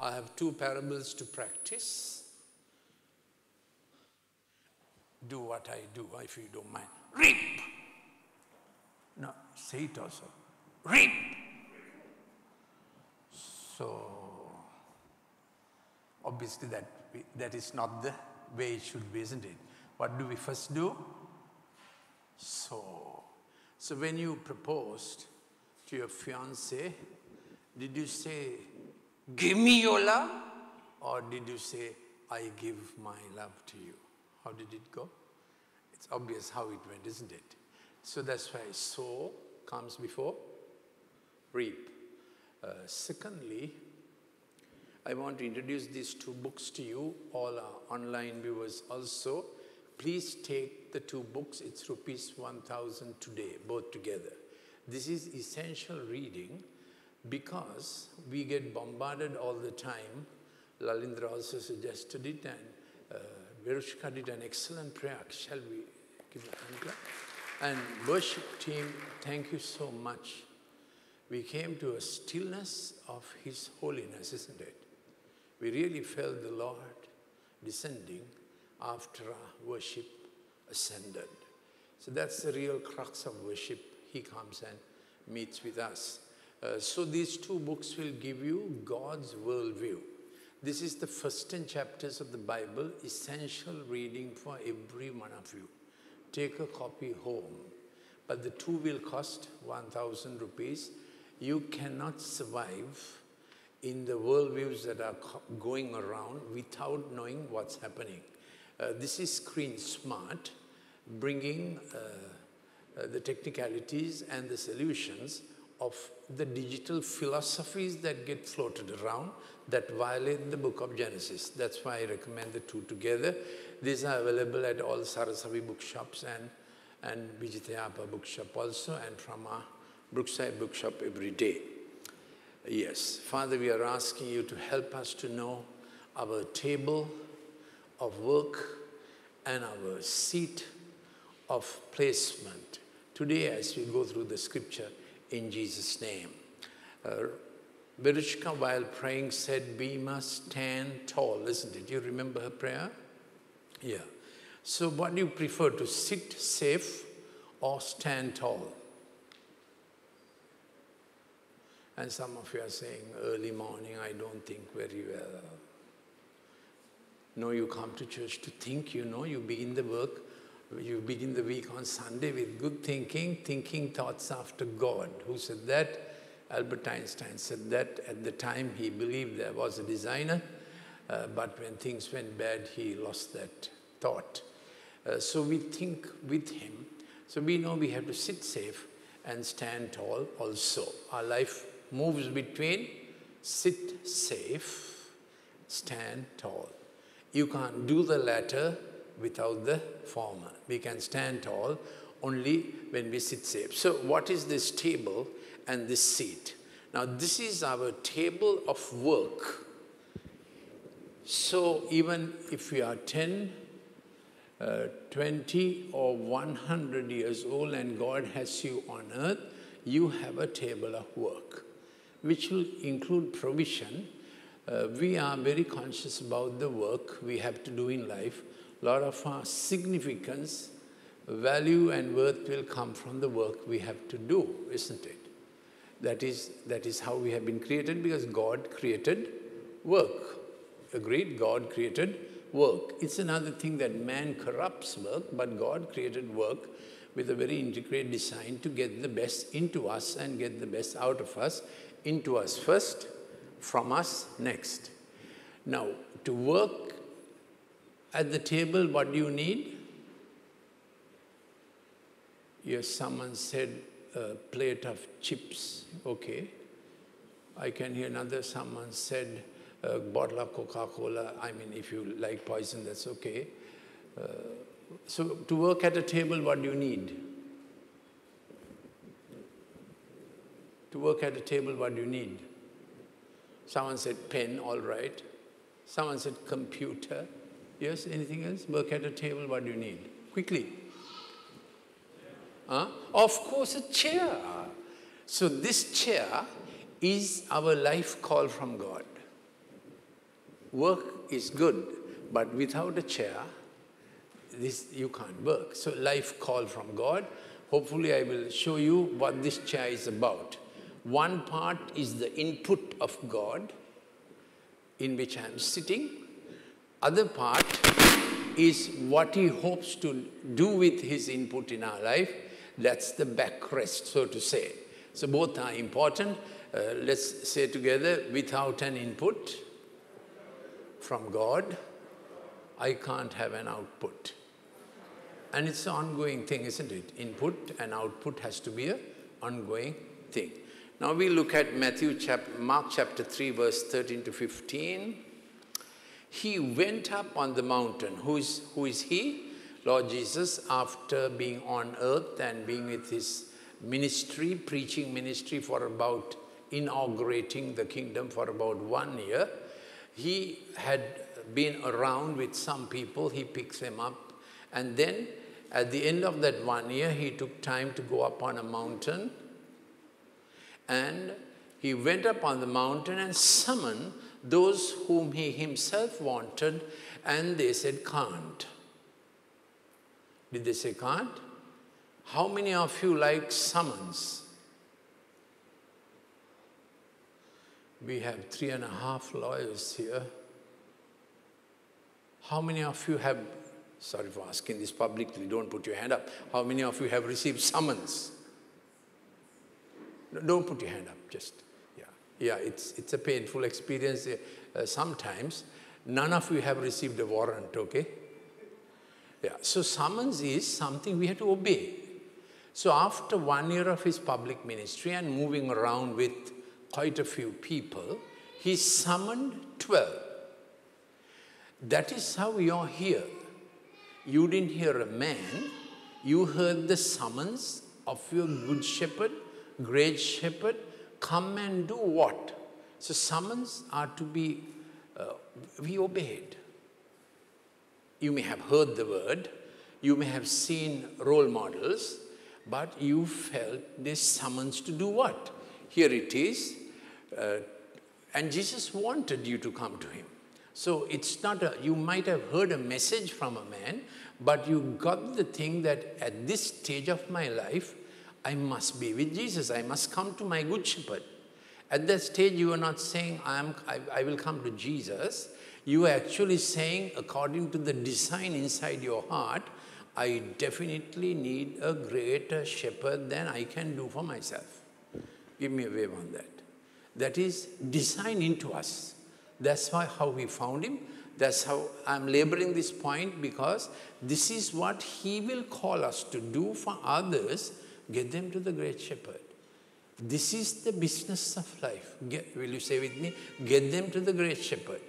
I have two parables to practice. Do what I do, if you don't mind. Reap! No, say it also. Reap! So, obviously that, that is not the way it should be, isn't it? What do we first do? So, so when you proposed to your fiance, did you say, give me your love? Or did you say, I give my love to you? How did it go? It's obvious how it went, isn't it? So that's why sow comes before reap. Uh, secondly, I want to introduce these two books to you, all our online viewers also. Please take the two books, it's rupees 1000 today, both together. This is essential reading because we get bombarded all the time. Lalindra also suggested it and uh, Verushka did an excellent prayer. Shall we give a hand clap? And worship team, thank you so much. We came to a stillness of His holiness, isn't it? We really felt the Lord descending after our worship ascended. So that's the real crux of worship. He comes and meets with us. Uh, so these two books will give you God's worldview. This is the first 10 chapters of the Bible, essential reading for every one of you. Take a copy home. But the two will cost 1,000 rupees. You cannot survive in the worldviews that are going around without knowing what's happening. Uh, this is Screen Smart, bringing uh, uh, the technicalities and the solutions of the digital philosophies that get floated around that violate the book of Genesis. That's why I recommend the two together. These are available at all Sarasavi bookshops and, and Vijitha Yapa bookshop also and from our Brookside bookshop every day. Yes, Father, we are asking you to help us to know our table of work and our seat of placement. Today, as we go through the scripture, in Jesus' name. Uh, while praying, said, We must stand tall, isn't it? You remember her prayer? Yeah. So, what do you prefer to sit safe or stand tall? And some of you are saying, early morning, I don't think very well. No, you come to church to think, you know, you begin the work, you begin the week on Sunday with good thinking, thinking thoughts after God. Who said that? Albert Einstein said that at the time he believed there was a designer, uh, but when things went bad, he lost that thought. Uh, so we think with him. So we know we have to sit safe and stand tall also. Our life moves between sit safe, stand tall. You can't do the latter without the former. We can stand tall only when we sit safe. So what is this table and this seat? Now this is our table of work. So even if we are 10, uh, 20 or 100 years old and God has you on earth, you have a table of work which will include provision. Uh, we are very conscious about the work we have to do in life. Lot of our significance, value and worth will come from the work we have to do, isn't it? That is, that is how we have been created because God created work. Agreed? God created work. It's another thing that man corrupts work, but God created work with a very integrated design to get the best into us and get the best out of us into us first, from us next. Now, to work at the table, what do you need? Yes, someone said a plate of chips, okay. I can hear another, someone said a bottle of Coca-Cola. I mean, if you like poison, that's okay. Uh, so to work at a table, what do you need? To work at a table, what do you need? Someone said pen, all right. Someone said computer. Yes, anything else? Work at a table, what do you need? Quickly. Huh? Of course, a chair. So this chair is our life call from God. work is good, but without a chair, this you can't work. So life call from God. Hopefully I will show you what this chair is about. One part is the input of God in which I am sitting. Other part is what he hopes to do with his input in our life. That's the backrest, so to say. So both are important. Uh, let's say together, without an input from God, I can't have an output. And it's an ongoing thing, isn't it? Input and output has to be an ongoing thing. Now we look at Matthew chapter, Mark chapter 3, verse 13 to 15. He went up on the mountain. Who is, who is he? Lord Jesus, after being on earth and being with his ministry, preaching ministry for about inaugurating the kingdom for about one year, he had been around with some people, he picks them up, and then at the end of that one year, he took time to go up on a mountain and he went up on the mountain and summoned those whom he himself wanted, and they said, can't. Did they say can't? How many of you like summons? We have three and a half lawyers here. How many of you have, sorry for asking this publicly, don't put your hand up. How many of you have received summons? Don't put your hand up, just, yeah. It's, it's a painful experience uh, sometimes. None of you have received a warrant, okay? Yeah, so summons is something we have to obey. So after one year of his public ministry and moving around with quite a few people, he summoned 12. That is how you're here. You didn't hear a man, you heard the summons of your good shepherd great shepherd, come and do what? So summons are to be, uh, we obeyed. You may have heard the word, you may have seen role models, but you felt this summons to do what? Here it is. Uh, and Jesus wanted you to come to him. So it's not a, you might have heard a message from a man, but you got the thing that at this stage of my life, I must be with Jesus. I must come to my good shepherd. At that stage, you are not saying, I, am, I, I will come to Jesus. You are actually saying, according to the design inside your heart, I definitely need a greater shepherd than I can do for myself. Give me a wave on that. That is designed into us. That's why how we found him. That's how I'm laboring this point because this is what he will call us to do for others Get them to the great shepherd. This is the business of life. Get, will you say with me? Get them to the great shepherd.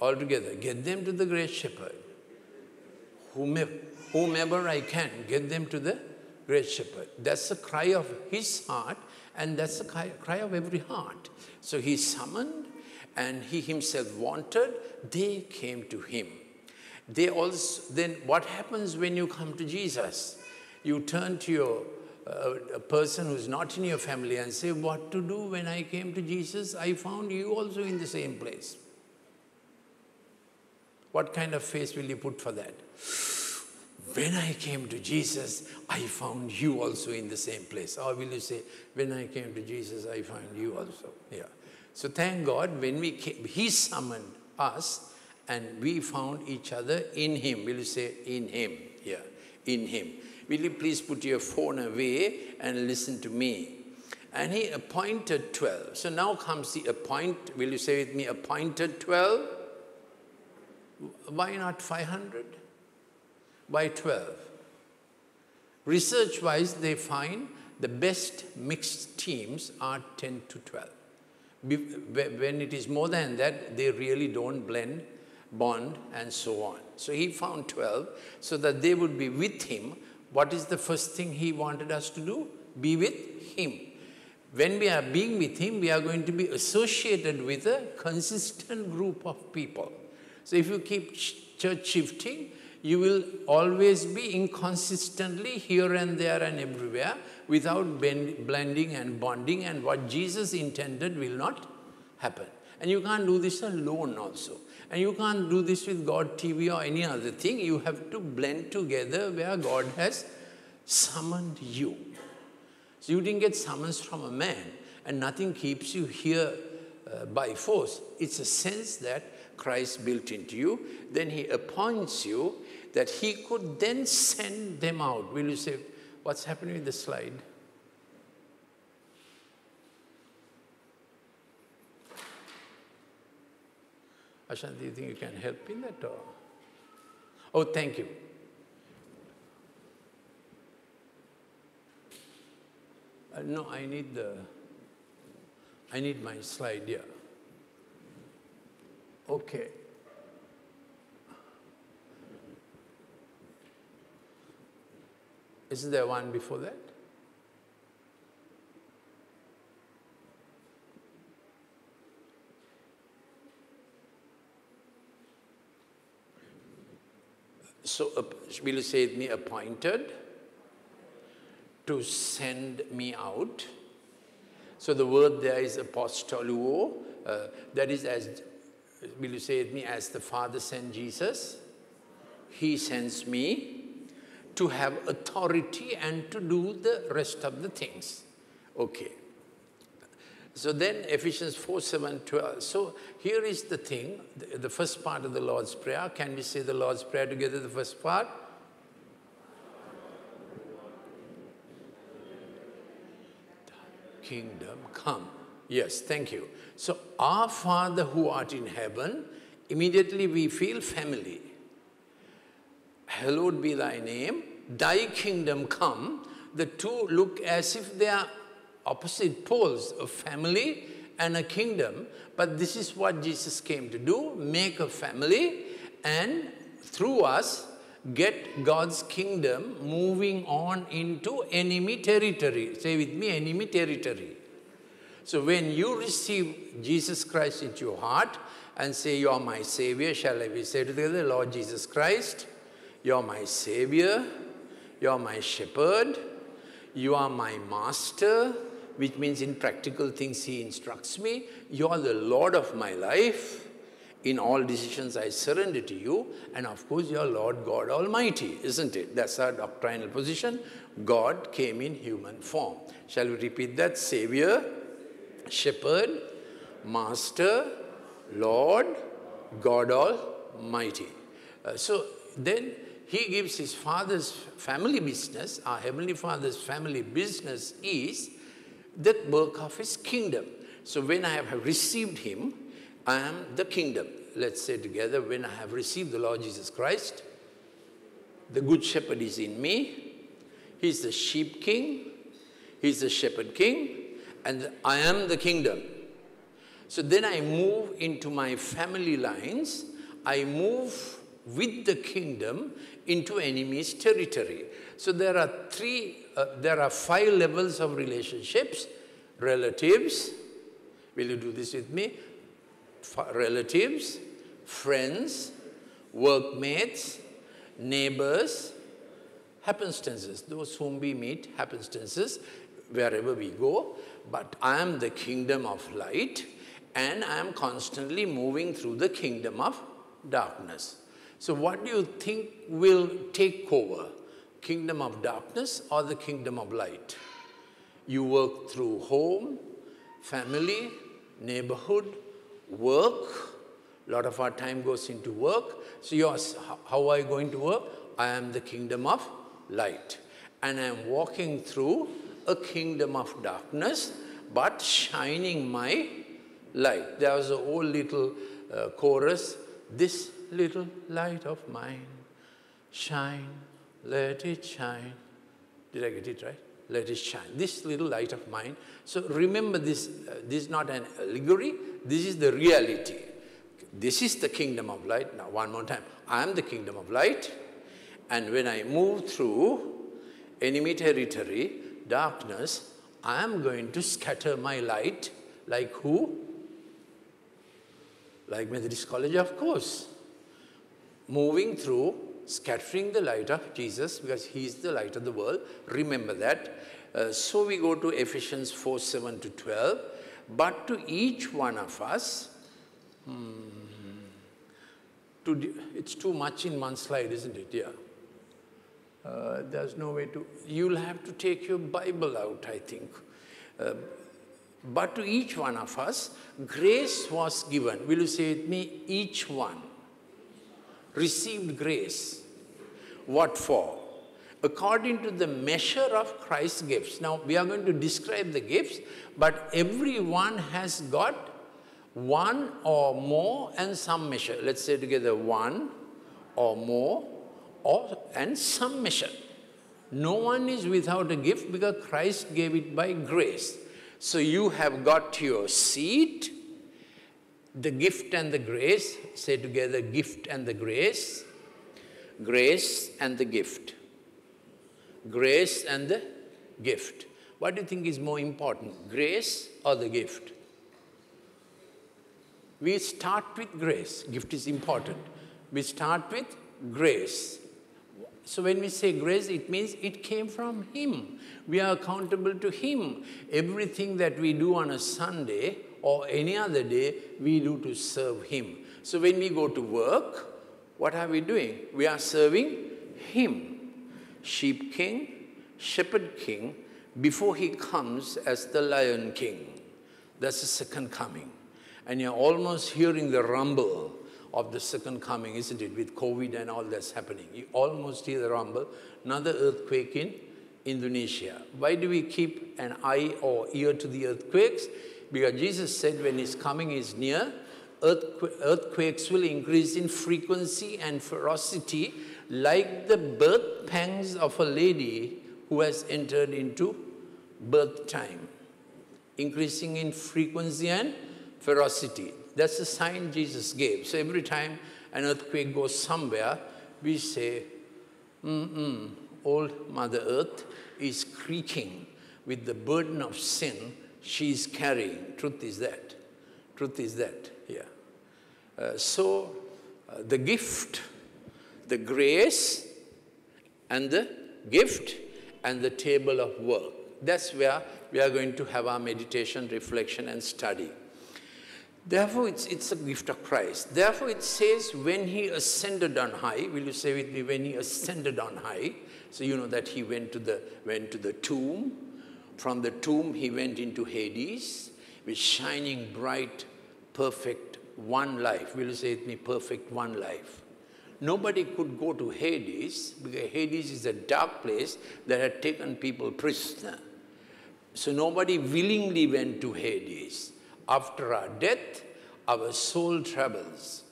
All together, get them to the great shepherd. Whomever, whomever I can, get them to the great shepherd. That's the cry of his heart, and that's the cry, cry of every heart. So he summoned, and he himself wanted, they came to him. They also, then what happens when you come to Jesus? You turn to your uh, a person who's not in your family and say, what to do when I came to Jesus? I found you also in the same place. What kind of face will you put for that? When I came to Jesus, I found you also in the same place. Or will you say, when I came to Jesus, I found you also? Yeah. So thank God, when we came, He summoned us and we found each other in Him. Will you say, in Him? Yeah, in Him. Will you please put your phone away and listen to me? And he appointed 12. So now comes the appoint, will you say with me, appointed 12? Why not 500? Why 12? Research-wise, they find the best mixed teams are 10 to 12. When it is more than that, they really don't blend, bond, and so on. So he found 12 so that they would be with him what is the first thing he wanted us to do? Be with him. When we are being with him, we are going to be associated with a consistent group of people. So if you keep church shifting, you will always be inconsistently here and there and everywhere without blending and bonding and what Jesus intended will not happen. And you can't do this alone also. And you can't do this with God TV or any other thing. You have to blend together where God has summoned you. So you didn't get summons from a man, and nothing keeps you here uh, by force. It's a sense that Christ built into you. Then he appoints you that he could then send them out. Will you say, what's happening with the slide? Ashanti, do you think you can help in that? Or? Oh, thank you. Uh, no, I need the, I need my slide here. Okay. Isn't there one before that? So, uh, will you say it me appointed to send me out? So the word there is apostoluo, uh, that is as, will you say it me, as the Father sent Jesus, He sends me to have authority and to do the rest of the things. Okay. So then Ephesians 4, 7, 12. So here is the thing, the, the first part of the Lord's Prayer. Can we say the Lord's Prayer together, the first part? Kingdom come. Yes, thank you. So our Father who art in heaven, immediately we feel family hallowed be thy name, thy kingdom come, the two look as if they are opposite poles, a family and a kingdom. But this is what Jesus came to do, make a family and through us get God's kingdom moving on into enemy territory. Say with me, enemy territory. So when you receive Jesus Christ into your heart and say, you are my savior, shall I be say together, Lord Jesus Christ, you're my Savior, you're my shepherd, you are my master, which means in practical things He instructs me. You are the Lord of my life. In all decisions I surrender to you. And of course, you are Lord God Almighty, isn't it? That's our doctrinal position. God came in human form. Shall we repeat that? Savior, Shepherd, Master, Lord, God Almighty. Uh, so then he gives his father's family business, our Heavenly Father's family business is the work of his kingdom. So when I have received him, I am the kingdom. Let's say together, when I have received the Lord Jesus Christ, the good shepherd is in me, he's the sheep king, he's the shepherd king, and I am the kingdom. So then I move into my family lines, I move with the kingdom into enemy's territory. So there are three, uh, there are five levels of relationships. Relatives, will you do this with me? F relatives, friends, workmates, neighbors, happenstances, those whom we meet, happenstances, wherever we go. But I am the kingdom of light and I am constantly moving through the kingdom of darkness. So what do you think will take over? Kingdom of darkness or the kingdom of light? You work through home, family, neighborhood, work. A lot of our time goes into work. So you ask, how are you going to work? I am the kingdom of light. And I am walking through a kingdom of darkness, but shining my light. There was a old little uh, chorus, this little light of mine, shine, let it shine. Did I get it right? Let it shine. This little light of mine. So remember this, uh, this is not an allegory, this is the reality. This is the kingdom of light. Now, one more time. I am the kingdom of light. And when I move through enemy territory, darkness, I am going to scatter my light like who? Like Methodist College, of course moving through, scattering the light of Jesus because he is the light of the world. Remember that. Uh, so we go to Ephesians 4, 7 to 12. But to each one of us, To, it's too much in one slide, isn't it? Yeah. Uh, there's no way to, you'll have to take your Bible out, I think. Uh, but to each one of us, grace was given. Will you say with me? Each one received grace. What for? According to the measure of Christ's gifts. Now, we are going to describe the gifts, but everyone has got one or more and some measure. Let's say together one or more or and some measure. No one is without a gift because Christ gave it by grace. So you have got your seat, the gift and the grace. Say together gift and the grace. Grace and the gift. Grace and the gift. What do you think is more important, grace or the gift? We start with grace. Gift is important. We start with grace. So when we say grace, it means it came from Him. We are accountable to Him. Everything that we do on a Sunday or any other day, we do to serve Him. So when we go to work, what are we doing? We are serving Him. Sheep King, Shepherd King, before He comes as the Lion King. That's the second coming and you're almost hearing the rumble of the second coming, isn't it? With COVID and all that's happening. You almost hear the rumble. Another earthquake in Indonesia. Why do we keep an eye or ear to the earthquakes? Because Jesus said when his coming is near, earthquakes will increase in frequency and ferocity like the birth pangs of a lady who has entered into birth time. Increasing in frequency and ferocity. That's the sign Jesus gave. So every time an earthquake goes somewhere, we say, mm-mm, old Mother Earth is creaking with the burden of sin she is carrying. Truth is that. Truth is that, yeah. Uh, so uh, the gift, the grace, and the gift, and the table of work. That's where we are going to have our meditation, reflection, and study. Therefore, it's, it's a gift of Christ. Therefore, it says, when he ascended on high, will you say with me, when he ascended on high, so you know that he went to the, went to the tomb. From the tomb, he went into Hades with shining, bright, perfect one life. Will you say with me, perfect one life? Nobody could go to Hades because Hades is a dark place that had taken people prisoner. So nobody willingly went to Hades. After our death, our soul travels.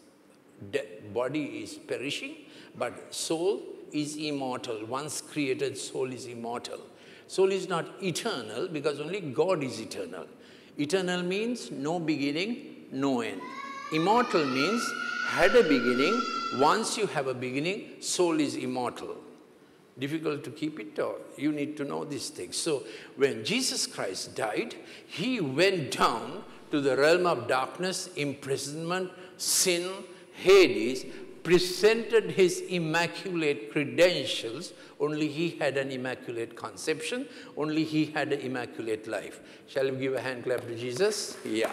De body is perishing, but soul is immortal. Once created, soul is immortal. Soul is not eternal because only God is eternal. Eternal means no beginning, no end. Immortal means had a beginning. Once you have a beginning, soul is immortal. Difficult to keep it or you need to know these things. So when Jesus Christ died, he went down to the realm of darkness, imprisonment, sin, Hades, presented his immaculate credentials. Only he had an immaculate conception. Only he had an immaculate life. Shall we give a hand clap to Jesus? Yeah.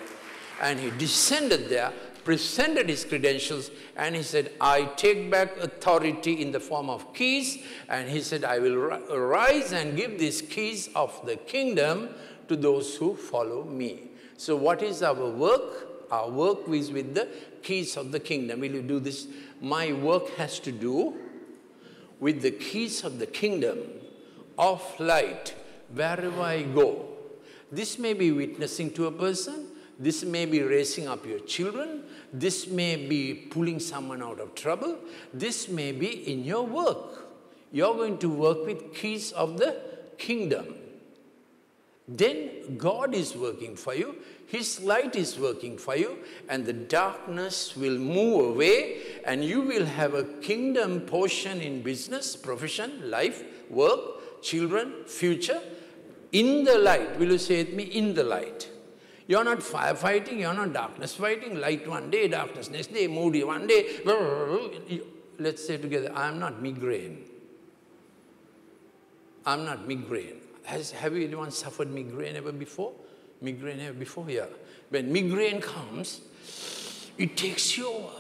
And he descended there, presented his credentials, and he said, I take back authority in the form of keys. And he said, I will rise and give these keys of the kingdom to those who follow me. So what is our work? Our work is with the keys of the kingdom. Will you do this? My work has to do with the keys of the kingdom of light wherever I go. This may be witnessing to a person. This may be raising up your children. This may be pulling someone out of trouble. This may be in your work. You're going to work with keys of the kingdom then God is working for you, His light is working for you, and the darkness will move away, and you will have a kingdom portion in business, profession, life, work, children, future, in the light. Will you say it me? In the light. You're not firefighting, you're not darkness fighting, light one day, darkness next day, moody one day. Let's say together, I'm not migraine. I'm not migraine. Has, have you anyone suffered migraine ever before? Migraine ever before? Yeah. When migraine comes, it takes you over.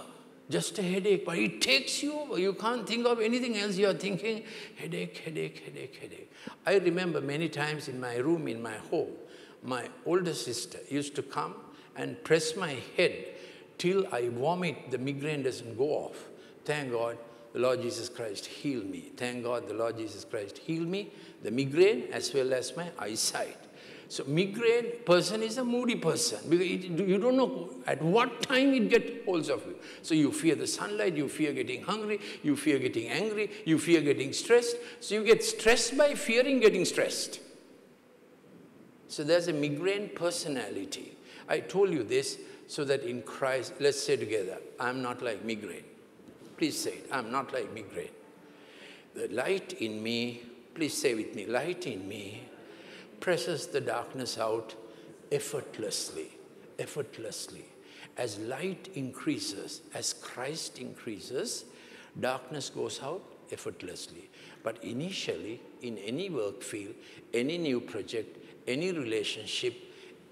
Just a headache, but it takes you over. You can't think of anything else. You are thinking headache, headache, headache, headache. I remember many times in my room, in my home, my older sister used to come and press my head till I vomit, the migraine doesn't go off. Thank God, the Lord Jesus Christ heal me. Thank God, the Lord Jesus Christ heal me, the migraine as well as my eyesight. So migraine person is a moody person because it, you don't know at what time it gets hold of you. So you fear the sunlight, you fear getting hungry, you fear getting angry, you fear getting stressed. So you get stressed by fearing getting stressed. So there's a migraine personality. I told you this so that in Christ, let's say together, I'm not like migraine. Please say it, I'm not like migraine. The light in me, please say with me, light in me presses the darkness out effortlessly, effortlessly. As light increases, as Christ increases, darkness goes out effortlessly. But initially, in any work field, any new project, any relationship,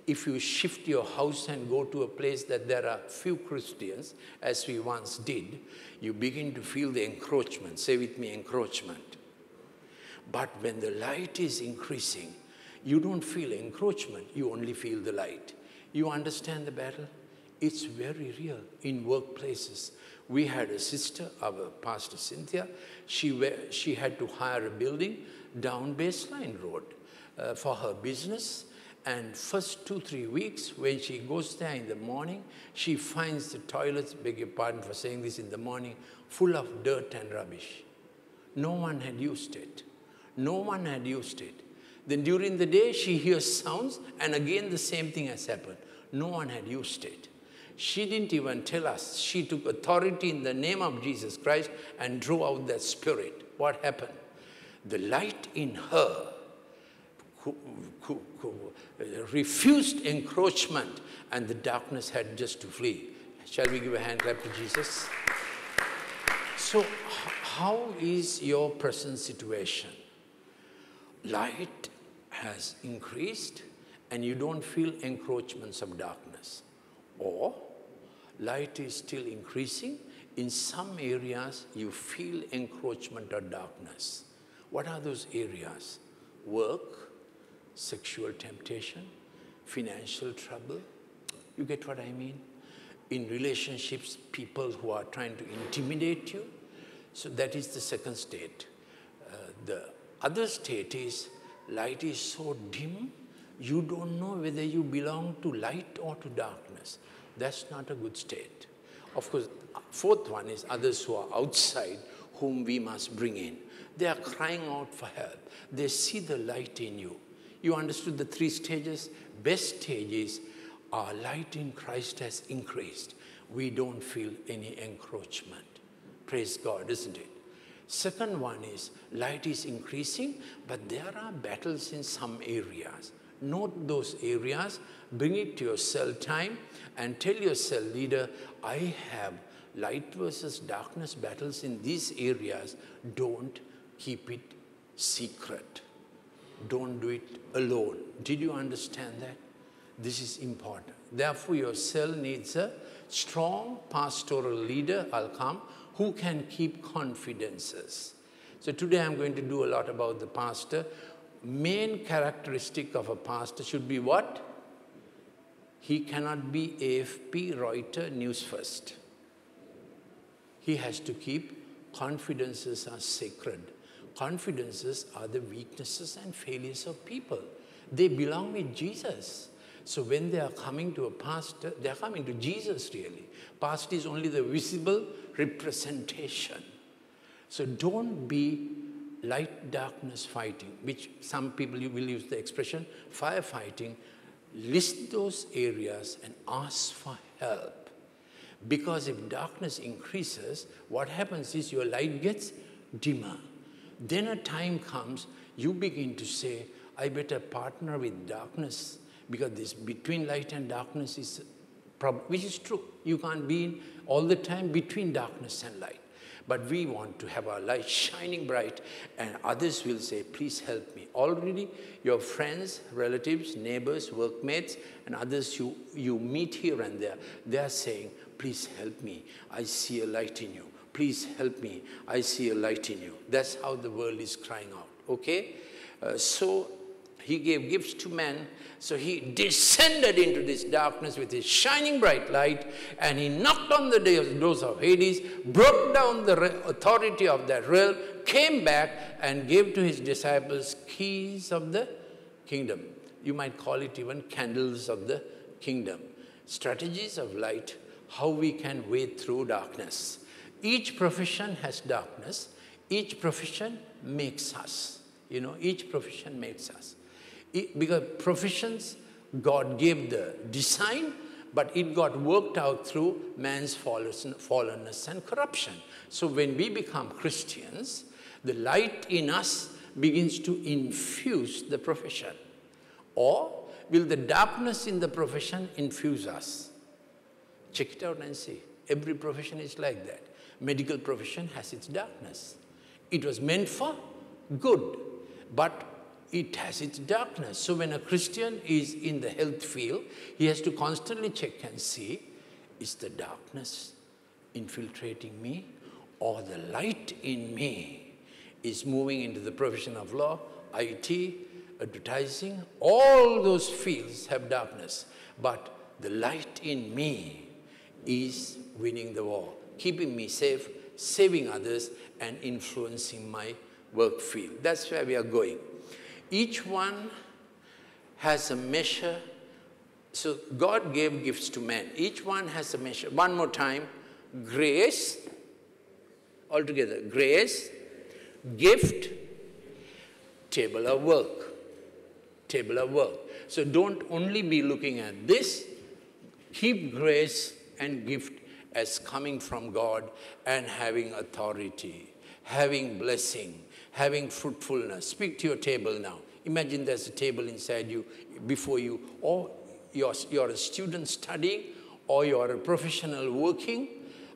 if you shift your house and go to a place that there are few Christians, as we once did, you begin to feel the encroachment. Say with me, encroachment. But when the light is increasing, you don't feel encroachment, you only feel the light. You understand the battle? It's very real in workplaces. We had a sister, our pastor Cynthia, she, she had to hire a building down Baseline Road uh, for her business. And first two, three weeks, when she goes there in the morning, she finds the toilets, beg your pardon for saying this in the morning, full of dirt and rubbish. No one had used it. No one had used it. Then during the day, she hears sounds, and again the same thing has happened. No one had used it. She didn't even tell us. She took authority in the name of Jesus Christ and drew out that spirit. What happened? The light in her uh, refused encroachment, and the darkness had just to flee. Shall we give a hand clap to Jesus? So, how is your present situation? Light has increased and you don't feel encroachments of darkness. Or light is still increasing. In some areas, you feel encroachment of darkness. What are those areas? Work, sexual temptation, financial trouble. You get what I mean? In relationships, people who are trying to intimidate you. So that is the second state. Uh, the other state is light is so dim, you don't know whether you belong to light or to darkness. That's not a good state. Of course, fourth one is others who are outside whom we must bring in. They are crying out for help. They see the light in you. You understood the three stages? Best stage is our light in Christ has increased. We don't feel any encroachment. Praise God, isn't it? Second one is light is increasing, but there are battles in some areas. Note those areas, bring it to your cell time, and tell your cell leader, I have light versus darkness battles in these areas. Don't keep it secret. Don't do it alone. Did you understand that? This is important. Therefore, your cell needs a strong pastoral leader, I'll come, who can keep confidences. So today I'm going to do a lot about the pastor. Main characteristic of a pastor should be what? He cannot be AFP, Reuters, News First. He has to keep confidences are sacred. Confidences are the weaknesses and failures of people. They belong with Jesus. So when they are coming to a pastor, they are coming to Jesus really. Pastor is only the visible representation. So don't be light darkness fighting, which some people will use the expression firefighting. List those areas and ask for help. Because if darkness increases, what happens is your light gets dimmer. Then a time comes, you begin to say, I better partner with darkness because this between light and darkness is problem, which is true. You can't be all the time between darkness and light. But we want to have our light shining bright, and others will say, Please help me. Already, your friends, relatives, neighbors, workmates, and others you, you meet here and there, they are saying, please help me. I see a light in you. Please help me. I see a light in you. That's how the world is crying out, okay? Uh, so he gave gifts to men. So he descended into this darkness with his shining bright light and he knocked on the doors of Hades, broke down the authority of that realm, came back and gave to his disciples keys of the kingdom. You might call it even candles of the kingdom. Strategies of light, how we can wade through darkness. Each profession has darkness. Each profession makes us. You know, each profession makes us. It, because professions, God gave the design, but it got worked out through man's fallenness and corruption. So when we become Christians, the light in us begins to infuse the profession. Or will the darkness in the profession infuse us? Check it out and see. Every profession is like that. Medical profession has its darkness. It was meant for good, but it has its darkness. So when a Christian is in the health field, he has to constantly check and see, is the darkness infiltrating me or the light in me is moving into the profession of law, IT, advertising, all those fields have darkness. But the light in me is winning the war, keeping me safe, saving others, and influencing my work field. That's where we are going. Each one has a measure. So God gave gifts to men. Each one has a measure. One more time. Grace, altogether, grace, gift, table of work. Table of work. So don't only be looking at this. Keep grace and gift as coming from God and having authority, having blessing, having fruitfulness. Speak to your table now. Imagine there's a table inside you, before you, or you're, you're a student studying, or you're a professional working,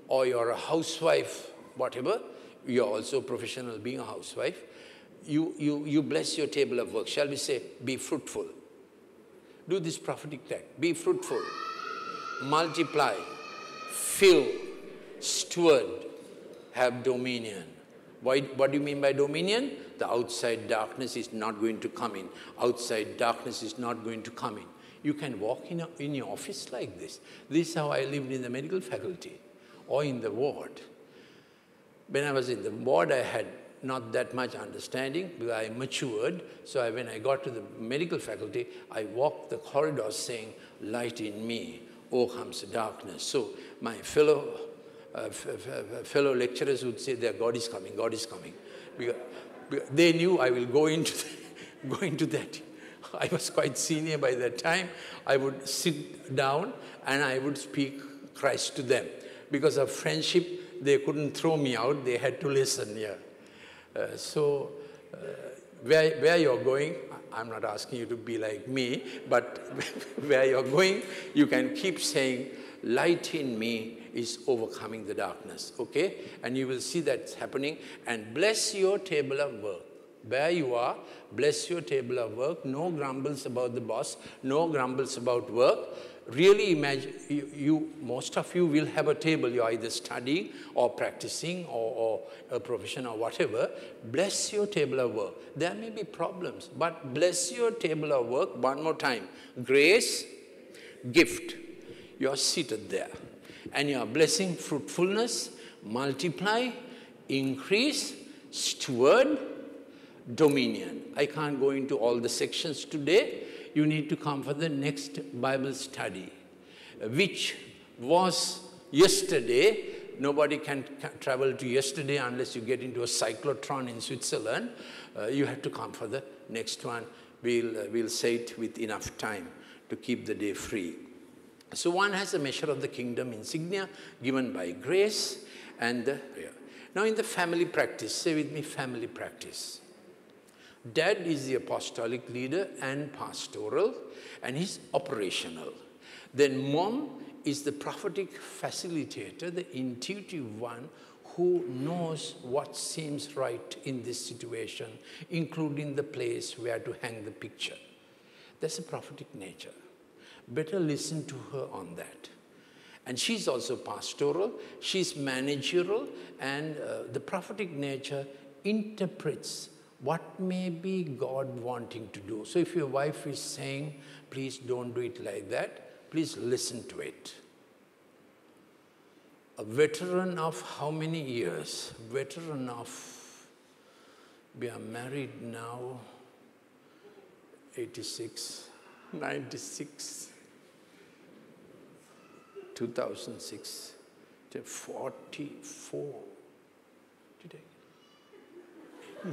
or you're a housewife, whatever. You're also professional being a housewife. You, you, you bless your table of work. Shall we say, be fruitful? Do this prophetic text. Be fruitful. Multiply. Fill. Steward. Have dominion. Why, what do you mean by dominion? The outside darkness is not going to come in. Outside darkness is not going to come in. You can walk in, a, in your office like this. This is how I lived in the medical faculty or in the ward. When I was in the ward, I had not that much understanding because I matured. So I, when I got to the medical faculty, I walked the corridors saying, light in me, oh comes darkness. So my fellow uh, fellow lecturers would say that God is coming, God is coming. Because, because they knew I will go into, the, go into that. I was quite senior by that time. I would sit down and I would speak Christ to them. Because of friendship, they couldn't throw me out. They had to listen, yeah. Uh, so uh, where, where you're going, I'm not asking you to be like me, but where you're going, you can keep saying, light in me is overcoming the darkness, okay? And you will see that's happening. And bless your table of work. Where you are, bless your table of work. No grumbles about the boss, no grumbles about work. Really imagine, you, you most of you will have a table. You're either studying or practicing or, or a profession or whatever. Bless your table of work. There may be problems, but bless your table of work one more time. Grace, gift. You're seated there and you are blessing fruitfulness, multiply, increase, steward, dominion. I can't go into all the sections today. You need to come for the next Bible study, which was yesterday. Nobody can travel to yesterday unless you get into a cyclotron in Switzerland. Uh, you have to come for the next one. We'll, uh, we'll say it with enough time to keep the day free. So one has a measure of the kingdom insignia given by grace and the prayer. Now in the family practice, say with me family practice. Dad is the apostolic leader and pastoral and he's operational. Then mom is the prophetic facilitator, the intuitive one who knows what seems right in this situation, including the place where to hang the picture. That's a prophetic nature better listen to her on that. And she's also pastoral, she's managerial, and uh, the prophetic nature interprets what may be God wanting to do. So if your wife is saying, please don't do it like that, please listen to it. A veteran of how many years? Veteran of, we are married now, 86, 96, 2006, 44. Did I?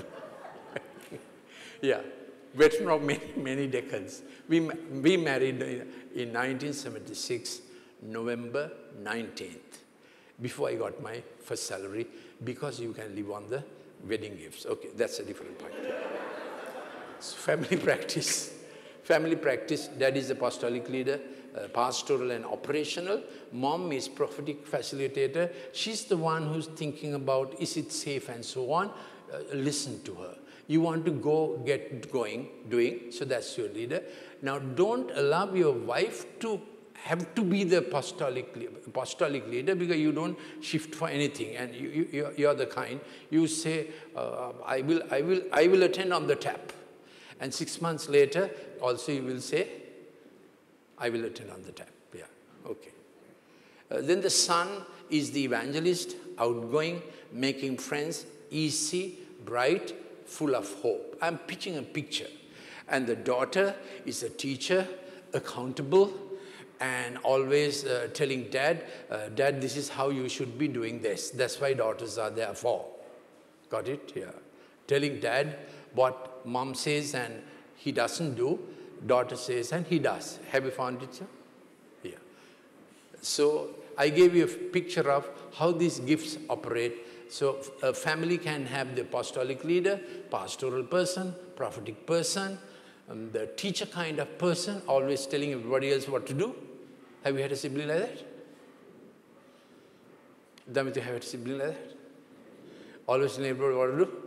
yeah, veteran of many, many decades. We, we married in 1976, November 19th, before I got my first salary, because you can live on the wedding gifts. Okay, that's a different point. so family practice. Family practice, dad is apostolic leader, uh, pastoral and operational. Mom is prophetic facilitator. She's the one who's thinking about is it safe and so on. Uh, listen to her. You want to go get going, doing, so that's your leader. Now don't allow your wife to have to be the apostolic, apostolic leader because you don't shift for anything and you, you, you're the kind, you say, uh, I, will, I, will, I will attend on the tap. And six months later, also you will say, I will attend on the time. Yeah, okay. Uh, then the son is the evangelist, outgoing, making friends, easy, bright, full of hope. I'm pitching a picture. And the daughter is a teacher, accountable, and always uh, telling dad, uh, dad, this is how you should be doing this. That's why daughters are there for. Got it? Yeah. Telling dad what mom says and he doesn't do, daughter says and he does. Have you found it, sir? Yeah. So I gave you a picture of how these gifts operate so a family can have the apostolic leader, pastoral person, prophetic person, um, the teacher kind of person, always telling everybody else what to do. Have you had a sibling like that? Damit, you have a sibling like that? Always telling everybody what to do?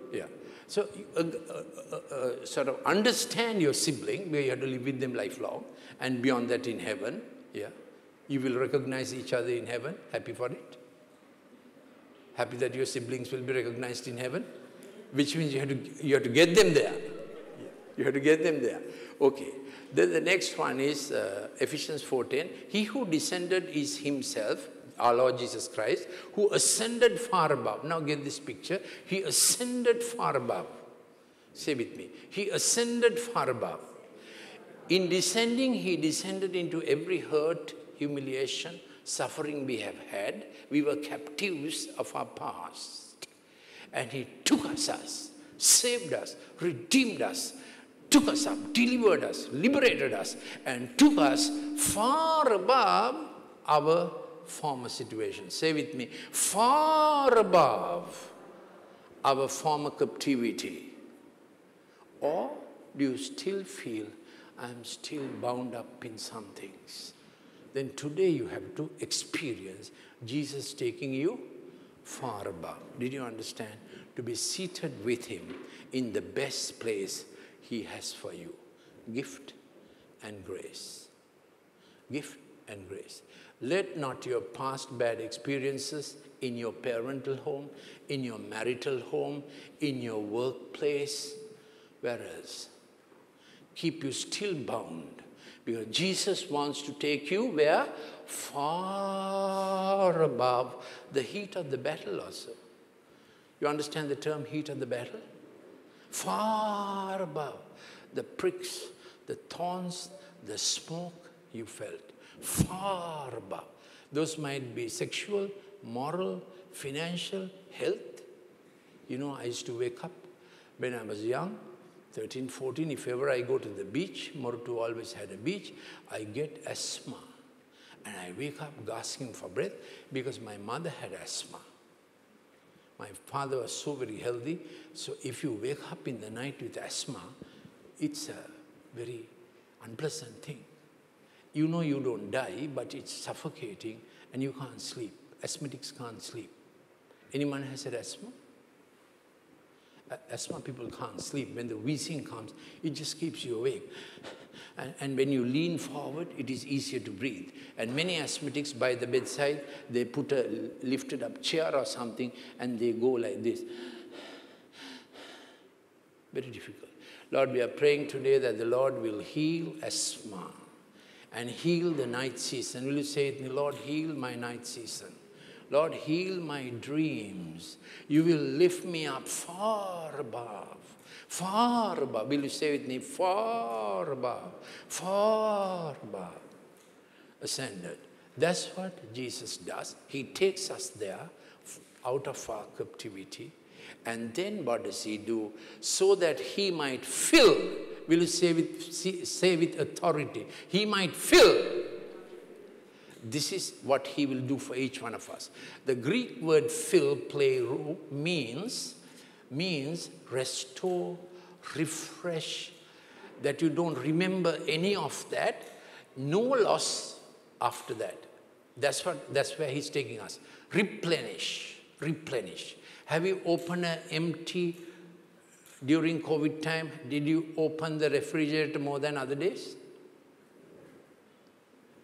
So uh, uh, uh, uh, sort of understand your sibling, where you have to live with them lifelong, and beyond that in heaven, yeah. You will recognize each other in heaven. Happy for it? Happy that your siblings will be recognized in heaven? Which means you have to, you have to get them there. You have to get them there. Okay. Then the next one is uh, Ephesians 4.10. He who descended is himself, our Lord Jesus Christ, who ascended far above. Now get this picture. He ascended far above. Say with me. He ascended far above. In descending, he descended into every hurt, humiliation, suffering we have had. We were captives of our past. And He took us, us, saved us, redeemed us, took us up, delivered us, liberated us, and took us far above our former situation. Say with me, far above our former captivity. Or do you still feel I'm still bound up in some things? then today you have to experience Jesus taking you far above. Did you understand? To be seated with Him in the best place He has for you. Gift and grace. Gift and grace. Let not your past bad experiences in your parental home, in your marital home, in your workplace, whereas keep you still bound because Jesus wants to take you where? Far above the heat of the battle also. You understand the term heat of the battle? Far above the pricks, the thorns, the smoke you felt. Far above. Those might be sexual, moral, financial, health. You know, I used to wake up when I was young 13, 14, if ever I go to the beach, Moratu always had a beach, I get asthma. And I wake up gasping for breath because my mother had asthma. My father was so very healthy. So if you wake up in the night with asthma, it's a very unpleasant thing. You know you don't die, but it's suffocating and you can't sleep. Asthmatics can't sleep. Anyone has had asthma? asthma people can't sleep. When the wheezing comes, it just keeps you awake. And, and, when you lean forward, it is easier to breathe. And many asthmatics by the bedside, they put a lifted up chair or something and they go like this. Very difficult. Lord, we are praying today that the Lord will heal asthma and heal the night season. Will you say it, me, Lord, heal my night season? Lord, heal my dreams. You will lift me up far above. Far above. Will you say with me? Far above. Far above. Ascended. That's what Jesus does. He takes us there out of our captivity. And then what does he do? So that he might fill, will say with, say with authority, he might fill this is what he will do for each one of us. The Greek word fill, play, means, means restore, refresh, that you don't remember any of that, no loss after that. That's, what, that's where he's taking us. Replenish, replenish. Have you opened an empty during COVID time? Did you open the refrigerator more than other days?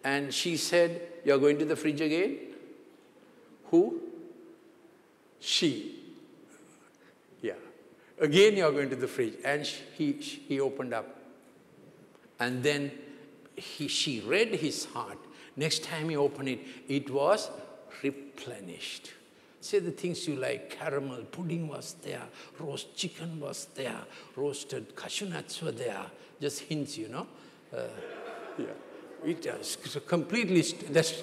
And she said, You're going to the fridge again? Who? She. Yeah. Again, you're going to the fridge. And he, he opened up. And then he, she read his heart. Next time he opened it, it was replenished. Say the things you like, caramel, pudding was there, roast chicken was there, roasted cashew nuts were there. Just hints, you know. Uh, yeah. It is completely that's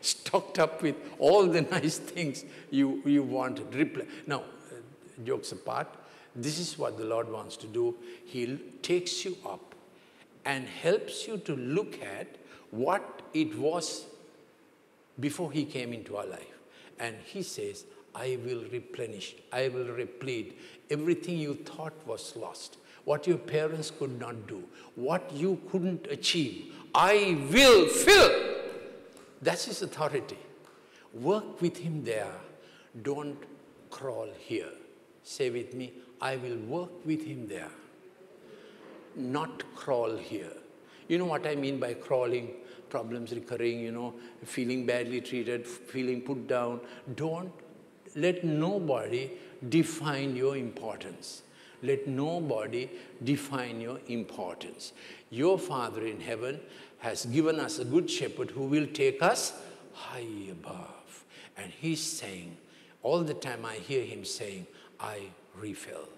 stocked up with all the nice things you, you want. Now, uh, jokes apart, this is what the Lord wants to do. He takes you up and helps you to look at what it was before He came into our life. And He says, I will replenish, I will replete everything you thought was lost what your parents could not do, what you couldn't achieve. I will fill. That's his authority. Work with him there. Don't crawl here. Say with me, I will work with him there. Not crawl here. You know what I mean by crawling? Problems recurring, you know, feeling badly treated, feeling put down. Don't let nobody define your importance. Let nobody define your importance. Your Father in heaven has given us a good shepherd who will take us high above. And he's saying, all the time I hear him saying, I refill.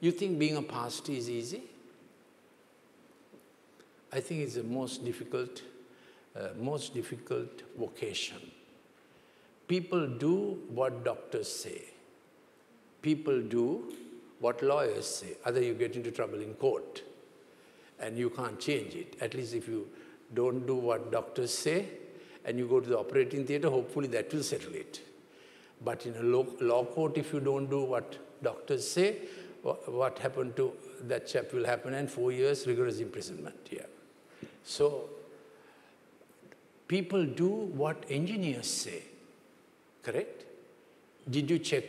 You think being a pastor is easy? I think it's the most difficult, uh, most difficult vocation. People do what doctors say. People do what lawyers say. Other you get into trouble in court and you can't change it. At least if you don't do what doctors say and you go to the operating theater, hopefully that will settle it. But in a law, court, if you don't do what doctors say, what happened to that chap will happen and four years rigorous imprisonment here. So people do what engineers say, correct? Did you check,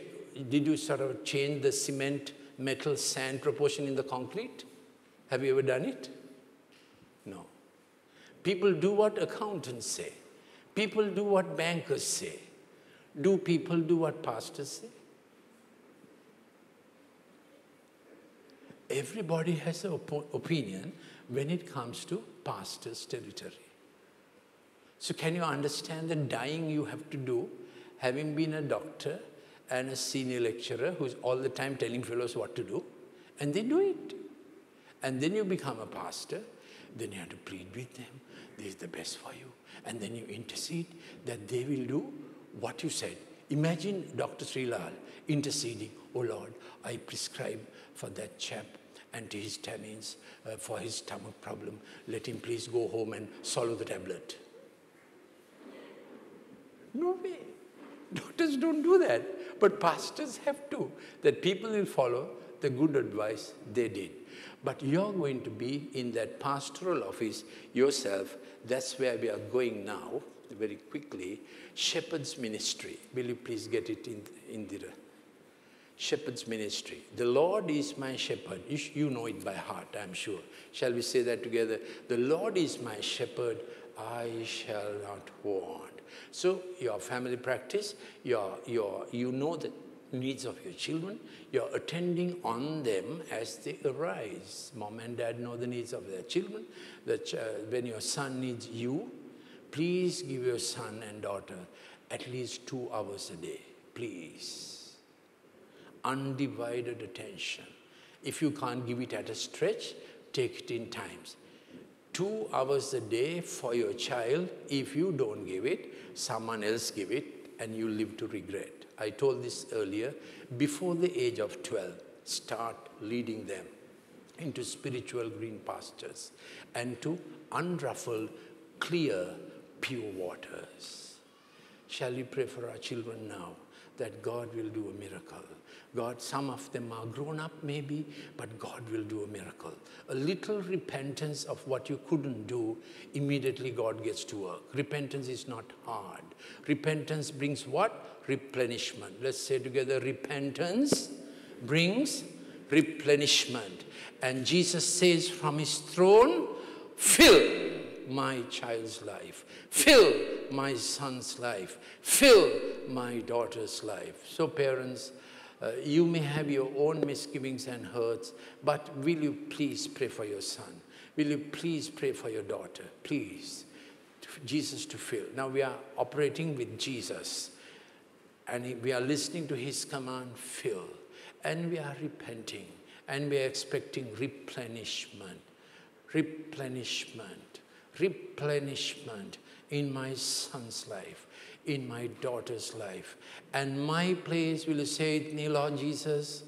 did you sort of change the cement metal sand proportion in the concrete? Have you ever done it? No. People do what accountants say. People do what bankers say. Do people do what pastors say? Everybody has an op opinion when it comes to pastor's territory. So can you understand the dying you have to do, having been a doctor, and a senior lecturer who's all the time telling fellows what to do, and they do it. And then you become a pastor, then you have to plead with them, this is the best for you. And then you intercede that they will do what you said. Imagine Dr. Srilal interceding, oh Lord, I prescribe for that chap antihistamines uh, for his stomach problem. Let him please go home and swallow the tablet. No way. Doctors don't do that. But pastors have to, that people will follow the good advice they did. But you're going to be in that pastoral office yourself. That's where we are going now, very quickly. Shepherd's ministry. Will you please get it in Indira? shepherd's ministry. The Lord is my shepherd. You, you know it by heart, I'm sure. Shall we say that together? The Lord is my shepherd, I shall not want. So your family practice, your, your, you know the needs of your children, you're attending on them as they arise. Mom and dad know the needs of their children. That uh, when your son needs you, please give your son and daughter at least two hours a day, please undivided attention. If you can't give it at a stretch, take it in times. Two hours a day for your child, if you don't give it, someone else give it, and you live to regret. I told this earlier, before the age of 12, start leading them into spiritual green pastures and to unruffled, clear, pure waters. Shall we pray for our children now that God will do a miracle? God, some of them are grown up maybe, but God will do a miracle. A little repentance of what you couldn't do, immediately God gets to work. Repentance is not hard. Repentance brings what? Replenishment. Let's say together, repentance brings replenishment. And Jesus says from his throne, fill my child's life, fill my son's life, fill my daughter's life. So parents, uh, you may have your own misgivings and hurts, but will you please pray for your son? Will you please pray for your daughter? Please. Jesus to fill. Now we are operating with Jesus and we are listening to his command, fill. And we are repenting and we are expecting replenishment, replenishment, replenishment in my son's life, in my daughter's life. And my place, will you say it, me, Lord Jesus,